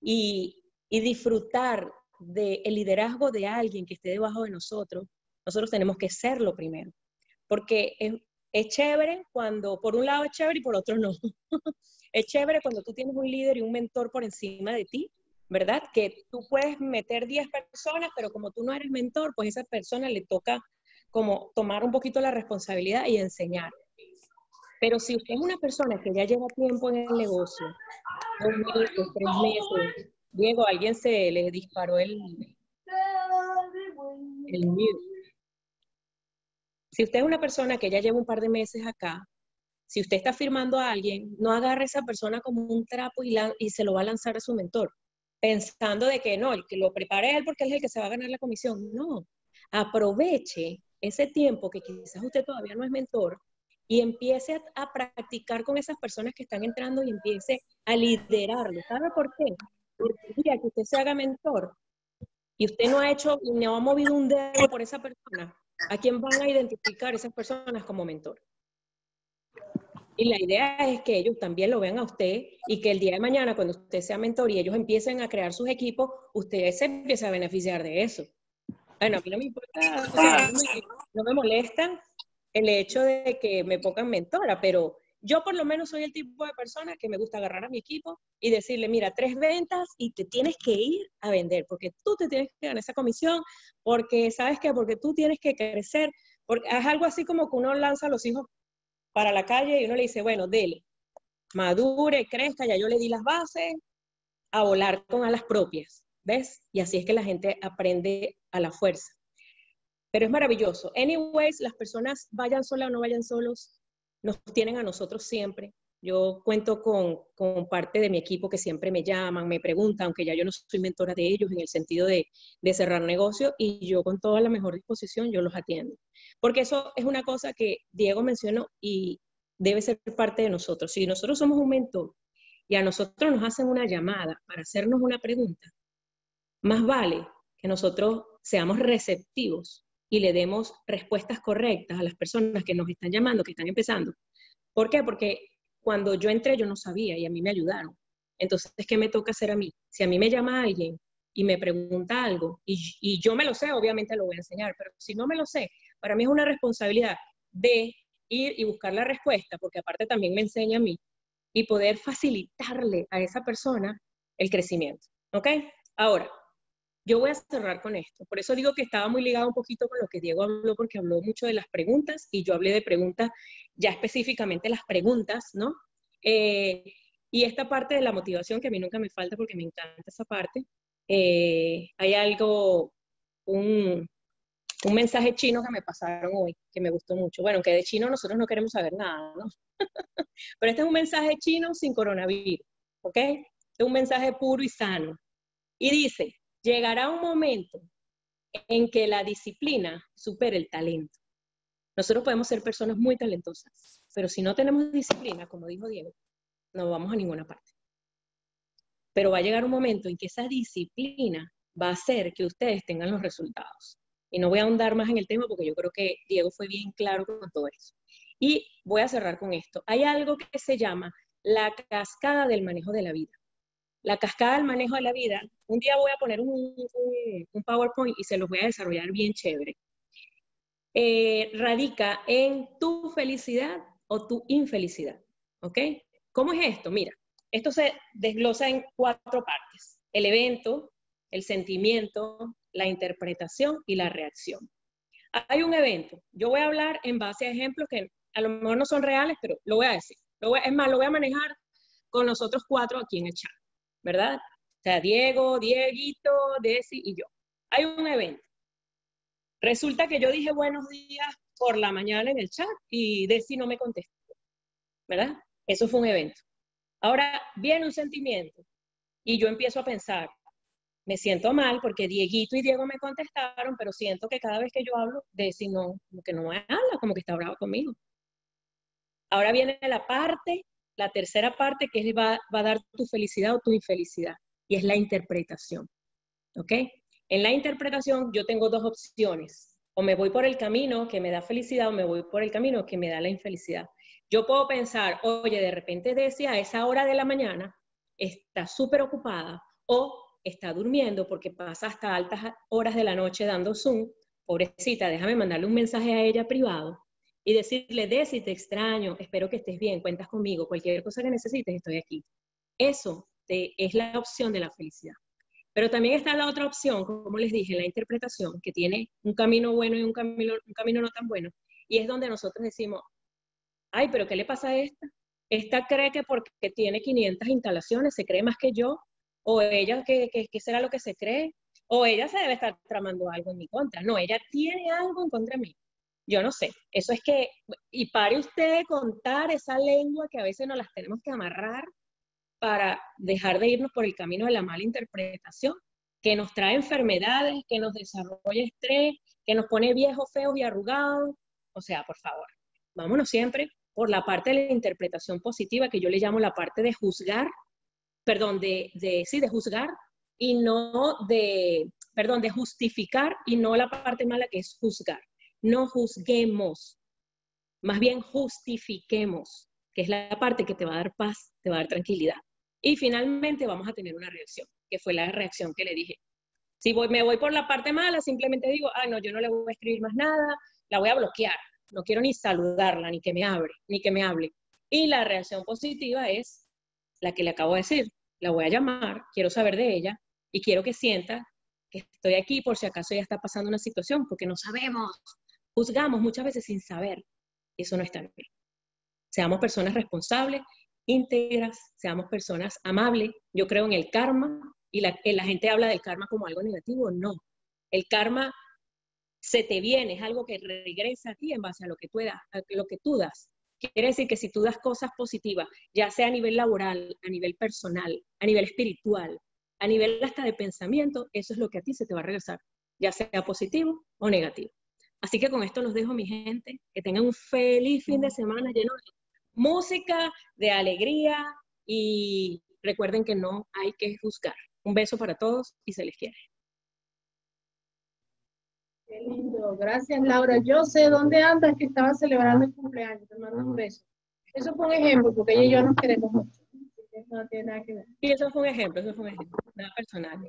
y, disfrutar del liderazgo de alguien que esté debajo de nosotros, nosotros tenemos que serlo primero. porque es, es chévere cuando, por un lado es chévere y por otro no. es chévere cuando tú tienes un líder y un mentor por encima de ti, ¿verdad? Que tú puedes meter 10 personas, pero como tú no eres mentor, pues a esa persona le toca como tomar un poquito la responsabilidad y enseñar. Pero si usted es una persona que ya lleva tiempo en el negocio, dos meses, tres meses, Diego, alguien se le disparó el, el mute. Si usted es una persona que ya lleva un par de meses acá, si usted está firmando a alguien, no agarre a esa persona como un trapo y, y se lo va a lanzar a su mentor, pensando de que no, el que lo prepare él porque es el que se va a ganar la comisión. No, aproveche ese tiempo que quizás usted todavía no es mentor y empiece a, practicar con esas personas que están entrando y empiece a liderarlo. ¿Sabe por qué? Porque día que usted se haga mentor y usted no ha hecho, no ha movido un dedo por esa persona, ¿a quién van a identificar esas personas como mentor? Y la idea es que ellos también lo vean a usted y que el día de mañana, cuando usted sea mentor y ellos empiecen a crear sus equipos, usted se empiece a beneficiar de eso. Bueno, a mí no me importa, no me molesta el hecho de que me pongan mentora, pero yo por lo menos soy el tipo de persona que me gusta agarrar a mi equipo y decirle, mira, tres ventas y te tienes que ir a vender, porque tú te tienes que ganar esa comisión, porque sabes que, porque tú tienes que crecer, porque es algo así como que uno lanza a los hijos para la calle y uno le dice, bueno, dele, madure, crezca, ya yo le di las bases, a volar con alas propias, ¿ves? Y así es que la gente aprende a la fuerza. Pero es maravilloso. Anyways, las personas vayan solas o no vayan solos, nos tienen a nosotros siempre. Yo cuento con, con, parte de mi equipo que siempre me llaman, me preguntan, aunque ya yo no soy mentora de ellos en el sentido de, de cerrar negocio, y yo con toda la mejor disposición yo los atiendo. Porque eso es una cosa que Diego mencionó y debe ser parte de nosotros. Si nosotros somos un mentor y a nosotros nos hacen una llamada para hacernos una pregunta, más vale que nosotros seamos receptivos y le demos respuestas correctas a las personas que nos están llamando, que están empezando. ¿Por qué? Porque cuando yo entré yo no sabía y a mí me ayudaron. Entonces, ¿qué me toca hacer a mí? Si a mí me llama alguien y me pregunta algo y, y, yo me lo sé, obviamente lo voy a enseñar, pero si no me lo sé, para mí es una responsabilidad de ir y buscar la respuesta, porque aparte también me enseña a mí, y poder facilitarle a esa persona el crecimiento. ¿Ok? Ahora, yo voy a cerrar con esto. Por eso digo que estaba muy ligado un poquito con lo que Diego habló, porque habló mucho de las preguntas y yo hablé de preguntas, ya específicamente las preguntas, ¿no? Eh, y esta parte de la motivación, que a mí nunca me falta porque me encanta esa parte, eh, hay algo, un, un mensaje chino que me pasaron hoy, que me gustó mucho. Bueno, que de chino nosotros no queremos saber nada, ¿no? Pero este es un mensaje chino sin coronavirus, ¿ok? Es un mensaje puro y sano. Y dice, llegará un momento en que la disciplina supere el talento. Nosotros podemos ser personas muy talentosas, pero si no tenemos disciplina, como dijo Diego, no vamos a ninguna parte. Pero va a llegar un momento en que esa disciplina va a hacer que ustedes tengan los resultados. Y no voy a ahondar más en el tema porque yo creo que Diego fue bien claro con todo eso. Y voy a cerrar con esto. Hay algo que se llama la cascada del manejo de la vida la cascada del manejo de la vida, un día voy a poner un, PowerPoint y se los voy a desarrollar bien chévere. Eh, radica en tu felicidad o tu infelicidad. ¿Ok? ¿Cómo es esto? Mira, esto se desglosa en cuatro partes. El evento, el sentimiento, la interpretación y la reacción. Hay un evento. Yo voy a hablar en base a ejemplos que a lo mejor no son reales, pero lo voy a decir. es más, lo voy a manejar con los otros cuatro aquí en el chat. ¿Verdad? O sea, Diego, Dieguito, Desi y yo. Hay un evento. Resulta que yo dije buenos días por la mañana en el chat y Desi no me contestó, ¿verdad? Eso fue un evento. Ahora viene un sentimiento y yo empiezo a pensar, me siento mal porque Dieguito y Diego me contestaron, pero siento que cada vez que yo hablo, Desi no, como que no me habla, como que está bravo conmigo. Ahora viene la parte la tercera parte que va, va a dar tu felicidad o tu infelicidad, y es la interpretación. ¿Ok? En la interpretación yo tengo dos opciones. O me voy por el camino que me da felicidad o me voy por el camino que me da la infelicidad. Yo puedo pensar, oye, de repente decía a esa hora de la mañana está súper ocupada o está durmiendo porque pasa hasta altas horas de la noche dando Zoom. Pobrecita, déjame mandarle un mensaje a ella privado y decirle, Desi, te extraño, espero que estés bien, cuentas conmigo, cualquier cosa que necesites, estoy aquí. Eso es la opción de la felicidad. Pero también está la otra opción, como les dije, la interpretación, que tiene un camino bueno y un camino, un camino no tan bueno. Y es donde nosotros decimos, ay, pero ¿qué le pasa a esta? Esta cree que porque tiene 500 instalaciones se cree más que yo, o ella, ¿qué, qué, será lo que se cree? O ella se debe estar tramando algo en mi contra. No, ella tiene algo en contra de mí. Yo no sé. Eso es que, y pare usted de contar esa lengua que a veces nos las tenemos que amarrar para dejar de irnos por el camino de la mala interpretación, que nos trae enfermedades, que nos desarrolla estrés, que nos pone viejos, feos y arrugados. O sea, por favor, vámonos siempre por la parte de la interpretación positiva, que yo le llamo la parte de juzgar, perdón, de, de sí, de juzgar y no de, perdón, de justificar y no la parte mala que es juzgar. No juzguemos, más bien justifiquemos, que es la parte que te va a dar paz, te va a dar tranquilidad. Y finalmente vamos a tener una reacción, que fue la reacción que le dije. Si voy, me voy por la parte mala, simplemente digo, ah, no, yo no le voy a escribir más nada, la voy a bloquear, no quiero ni saludarla, ni que me hable, ni que me hable. Y la reacción positiva es la que le acabo de decir, la voy a llamar, quiero saber de ella y quiero que sienta que estoy aquí por si acaso ya está pasando una situación, porque no sabemos, juzgamos muchas veces sin saber. Eso no está bien. Seamos personas responsables íntegras, seamos personas amables. Yo creo en el karma y la, la gente habla del karma como algo negativo. No, el karma se te viene, es algo que regresa a ti en base a lo que tú, das, a lo que tú das. Quiere decir que si tú das cosas positivas, ya sea a nivel laboral, a nivel personal, a nivel espiritual, a nivel hasta de pensamiento, eso es lo que a ti se te va a regresar, ya sea positivo o negativo. Así que con esto los dejo, mi gente, que tengan un feliz fin de semana lleno de música, de alegría y recuerden que no hay que juzgar. Un beso para todos y se les quiere. Qué lindo, gracias Laura. Yo sé dónde andas que estaba celebrando el cumpleaños, te mando un beso. Eso fue un ejemplo, porque ella y yo nos queremos mucho. Eso no tiene nada que ver. Y eso fue un ejemplo, eso fue un ejemplo, nada personal.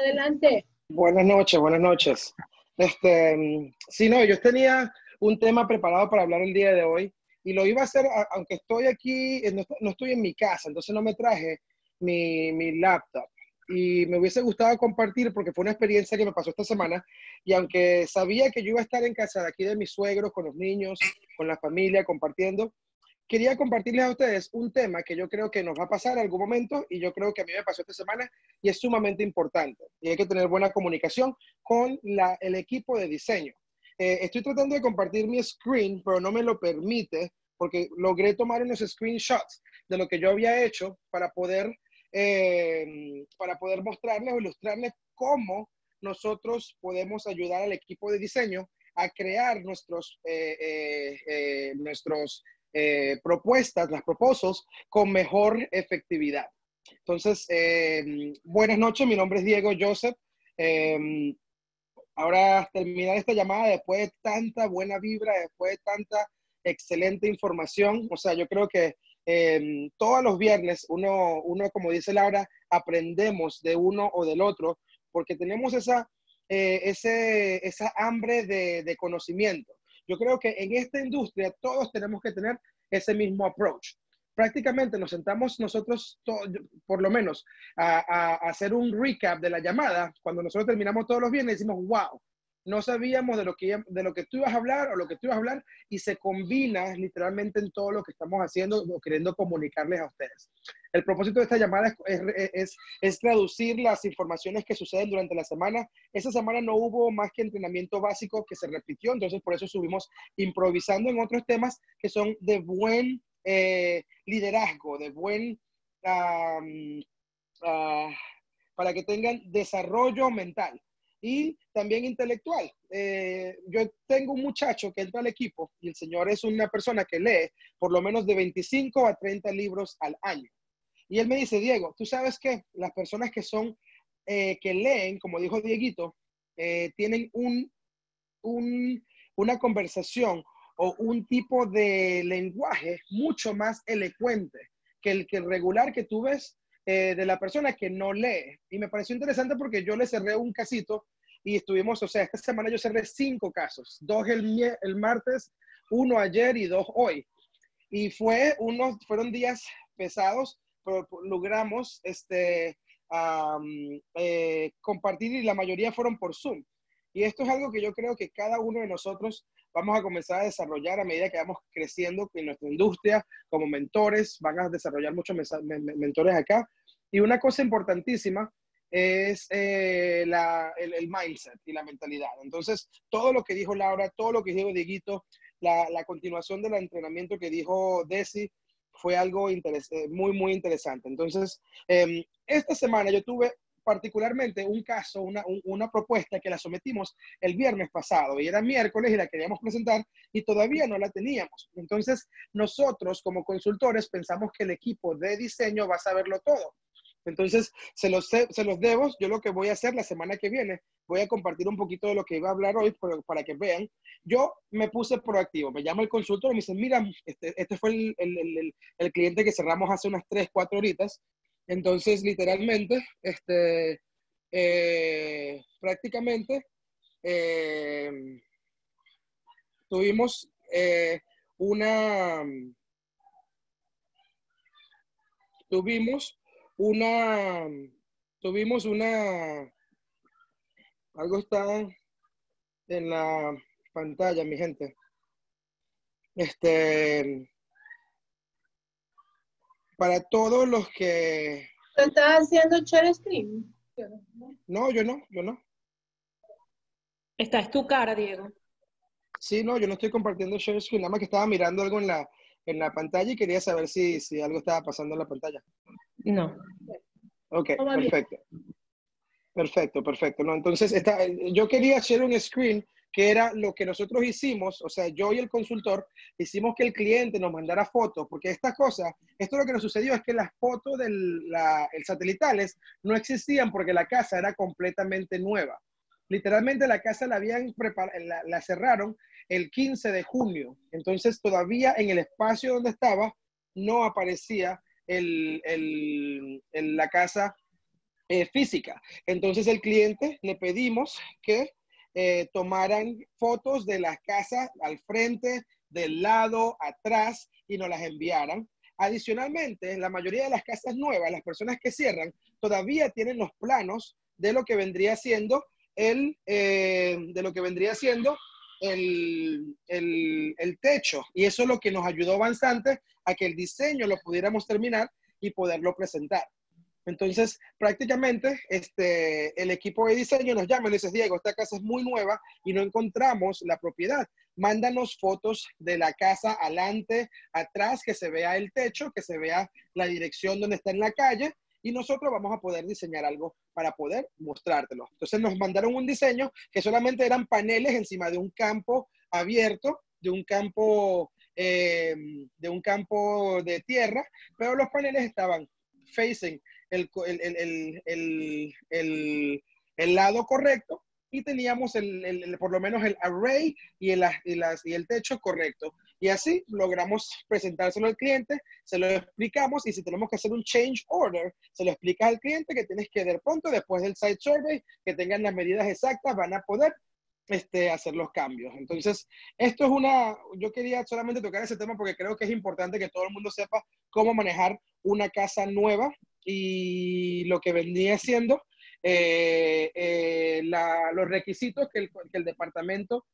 Adelante. Buenas noches, buenas noches. Este, sí, no, yo tenía un tema preparado para hablar el día de hoy y lo iba a hacer, aunque estoy aquí, eh, no, estoy en mi casa, entonces no me traje mi, mi laptop. Y me hubiese gustado compartir porque fue una experiencia que me pasó esta semana. Y aunque sabía que yo iba a estar en casa de aquí de mis suegros, con los niños, con la familia, compartiendo, quería compartirles a ustedes un tema que yo creo que nos va a pasar en algún momento y yo creo que a mí me pasó esta semana y es sumamente importante. Y hay que tener buena comunicación con la, el equipo de diseño. Eh, estoy tratando de compartir mi screen, pero no me lo permite porque logré tomar unos screenshots de lo que yo había hecho para poder, eh, para poder mostrarles o ilustrarles cómo nosotros podemos ayudar al equipo de diseño a crear nuestros, eh, nuestros propuestas, las propuestas con mejor efectividad. Entonces, buenas noches, mi nombre es Diego Joseph ahora terminar esta llamada después de tanta buena vibra, después de tanta excelente información. O sea, yo creo que todos los viernes uno, uno, como dice Laura, aprendemos de uno o del otro porque tenemos esa, eh, ese, esa hambre de, de conocimiento. Yo creo que en esta industria todos tenemos que tener ese mismo approach prácticamente nos sentamos nosotros, por lo menos, a, hacer un recap de la llamada. Cuando nosotros terminamos todos los viernes, decimos, wow, no sabíamos de lo, que, de lo que tú ibas a hablar o lo que tú ibas a hablar y se combina literalmente en todo lo que estamos haciendo o queriendo comunicarles a ustedes. El propósito de esta llamada es, es, es, traducir las informaciones que suceden durante la semana. Esa semana no hubo más que entrenamiento básico que se repitió, entonces por eso subimos improvisando en otros temas que son de buen eh, liderazgo, de buen, ah, para que tengan desarrollo mental y también intelectual. Eh, yo tengo un muchacho que entra al equipo y el señor es una persona que lee por lo menos de 25 a 30 libros al año. Y él me dice, Diego, tú sabes que las personas que son, eh, que leen, como dijo Dieguito, tienen un, un, una conversación o un tipo de lenguaje mucho más elocuente que el, que regular que tú ves eh, de la persona que no lee. Y me pareció interesante porque yo le cerré un casito y estuvimos, o sea, esta semana yo cerré cinco casos, dos el, el martes, uno ayer y dos hoy. Y fue unos, fueron días pesados, pero logramos este, eh, compartir y la mayoría fueron por Zoom. Y esto es algo que yo creo que cada uno de nosotros vamos a comenzar a desarrollar a medida que vamos creciendo en nuestra industria como mentores, van a desarrollar muchos mentores acá. Y una cosa importantísima es eh, el, mindset y la mentalidad. Entonces, todo lo que dijo Laura, todo lo que dijo Dieguito, la, la continuación del entrenamiento que dijo Desi, fue algo eh, muy, muy interesante. Entonces, em, esta semana yo tuve particularmente un caso, una, una, propuesta que la sometimos el viernes pasado y era miércoles y la queríamos presentar y todavía no la teníamos. Entonces, nosotros como consultores pensamos que el equipo de diseño va a saberlo todo. Entonces, se los, se los debo. Yo lo que voy a hacer la semana que viene, voy a compartir un poquito de lo que iba a hablar hoy para que vean. Yo me puse proactivo. Me llama el consultor y me dice, mira, este, este fue el, el, el, cliente que cerramos hace unas 3, 4 horitas. Entonces, literalmente, este, eh, prácticamente eh, tuvimos eh, una... Tuvimos una, tuvimos una, algo está en la pantalla, mi gente. Este, para todos los que... ¿Estás haciendo share screen? No, yo no, yo no. Esta es tu cara, Diego. Sí, no, yo no estoy compartiendo share screen, nada más que estaba mirando algo en la, en la pantalla y quería saber si, si algo estaba pasando en la pantalla. No. Ok, perfecto. Perfecto, perfecto. No, entonces, está, yo quería hacer un screen que era lo que nosotros hicimos, o sea, yo y el consultor, hicimos que el cliente nos mandara fotos, porque estas cosas, esto lo que nos sucedió es que las fotos del la, el satelitales no existían porque la casa era completamente nueva. Literalmente la casa la habían preparado, la, la cerraron el 15 de junio, entonces todavía en el espacio donde estaba no aparecía el, la casa eh, física. Entonces el cliente le pedimos que eh, tomaran fotos de la casa al frente, del lado, atrás y nos las enviaran. Adicionalmente, la mayoría de las casas nuevas, las personas que cierran, todavía tienen los planos de lo que vendría siendo el, eh, de lo que vendría siendo el, el, techo. Y eso es lo que nos ayudó bastante a que el diseño lo pudiéramos terminar y poderlo presentar. Entonces, prácticamente, este, el equipo de diseño nos llama y dice, Diego, esta casa es muy nueva y no encontramos la propiedad. Mándanos fotos de la casa adelante, atrás, que se vea el techo, que se vea la dirección donde está en la calle y nosotros vamos a poder diseñar algo para poder mostrártelo. Entonces nos mandaron un diseño que solamente eran paneles encima de un campo abierto, de un campo, eh, de un campo de tierra, pero los paneles estaban facing el, el lado correcto y teníamos el, por lo menos el array y el, y, las, y el techo correcto. Y así logramos presentárselo al cliente, se lo explicamos y si tenemos que hacer un change order, se lo explica al cliente que tienes que dar pronto después del site survey, que tengan las medidas exactas, van a poder este, hacer los cambios. Entonces, esto es una, yo quería solamente tocar ese tema porque creo que es importante que todo el mundo sepa cómo manejar una casa nueva y lo que vendría siendo eh, eh, los requisitos que el, departamento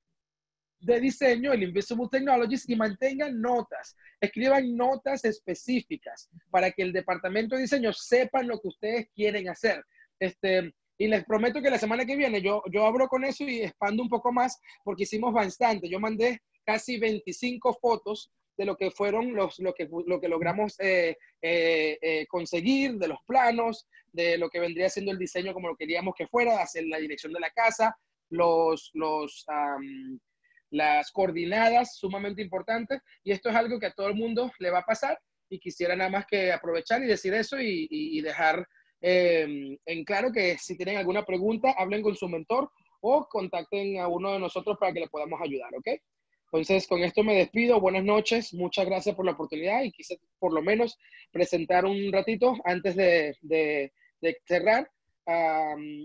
de diseño, el Invisible Technologies, y mantengan notas, escriban notas específicas para que el departamento de diseño sepan lo que ustedes quieren hacer. Este, y les prometo que la semana que viene yo, yo abro con eso y expando un poco más porque hicimos bastante. Yo mandé casi 25 fotos de lo que fueron los, lo, que, lo que logramos eh, eh, eh, conseguir, de los planos, de lo que vendría siendo el diseño como lo queríamos que fuera, hacer la dirección de la casa, los, los, las coordinadas sumamente importantes. Y esto es algo que a todo el mundo le va a pasar y quisiera nada más que aprovechar y decir eso y, dejar en claro que si tienen alguna pregunta, hablen con su mentor o contacten a uno de nosotros para que le podamos ayudar, ¿ok? Entonces, con esto me despido. Buenas noches. Muchas gracias por la oportunidad y quise por lo menos presentar un ratito antes de, de, cerrar.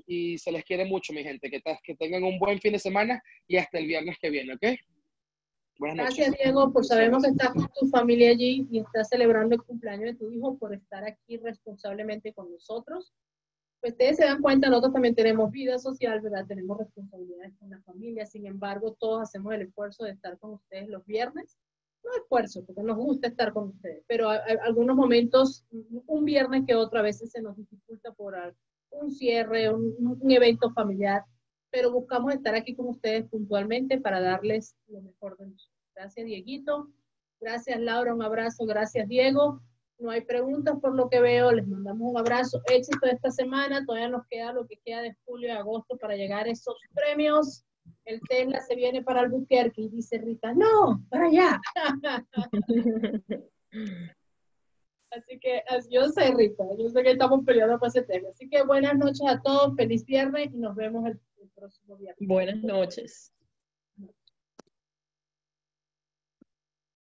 Y se les quiere mucho, mi gente. Que, que tengan un buen fin de semana y hasta el viernes que viene, ¿ok? Gracias, Diego, por sabemos que estás con tu familia allí y estás celebrando el cumpleaños de tu hijo por estar aquí responsablemente con nosotros. Pues ustedes se dan cuenta, nosotros también tenemos vida social, ¿verdad? Tenemos responsabilidades con la familia, sin embargo, todos hacemos el esfuerzo de estar con ustedes los viernes. No esfuerzo, porque nos gusta estar con ustedes, pero hay, algunos momentos, un viernes que otro, a veces se nos dificulta por un cierre, un, un evento familiar pero buscamos estar aquí con ustedes puntualmente para darles lo mejor de nosotros. Gracias, Dieguito. Gracias, Laura. Un abrazo. Gracias, Diego. No hay preguntas por lo que veo. Les mandamos un abrazo. Éxito esta semana. Todavía nos queda lo que queda de julio y agosto para llegar a esos premios. El Tesla se viene para Albuquerque y dice Rita, no, para allá. Así que yo sé, Rita, yo sé que estamos peleando por ese tema. Así que buenas noches a todos, feliz viernes y nos vemos el Buenas noches.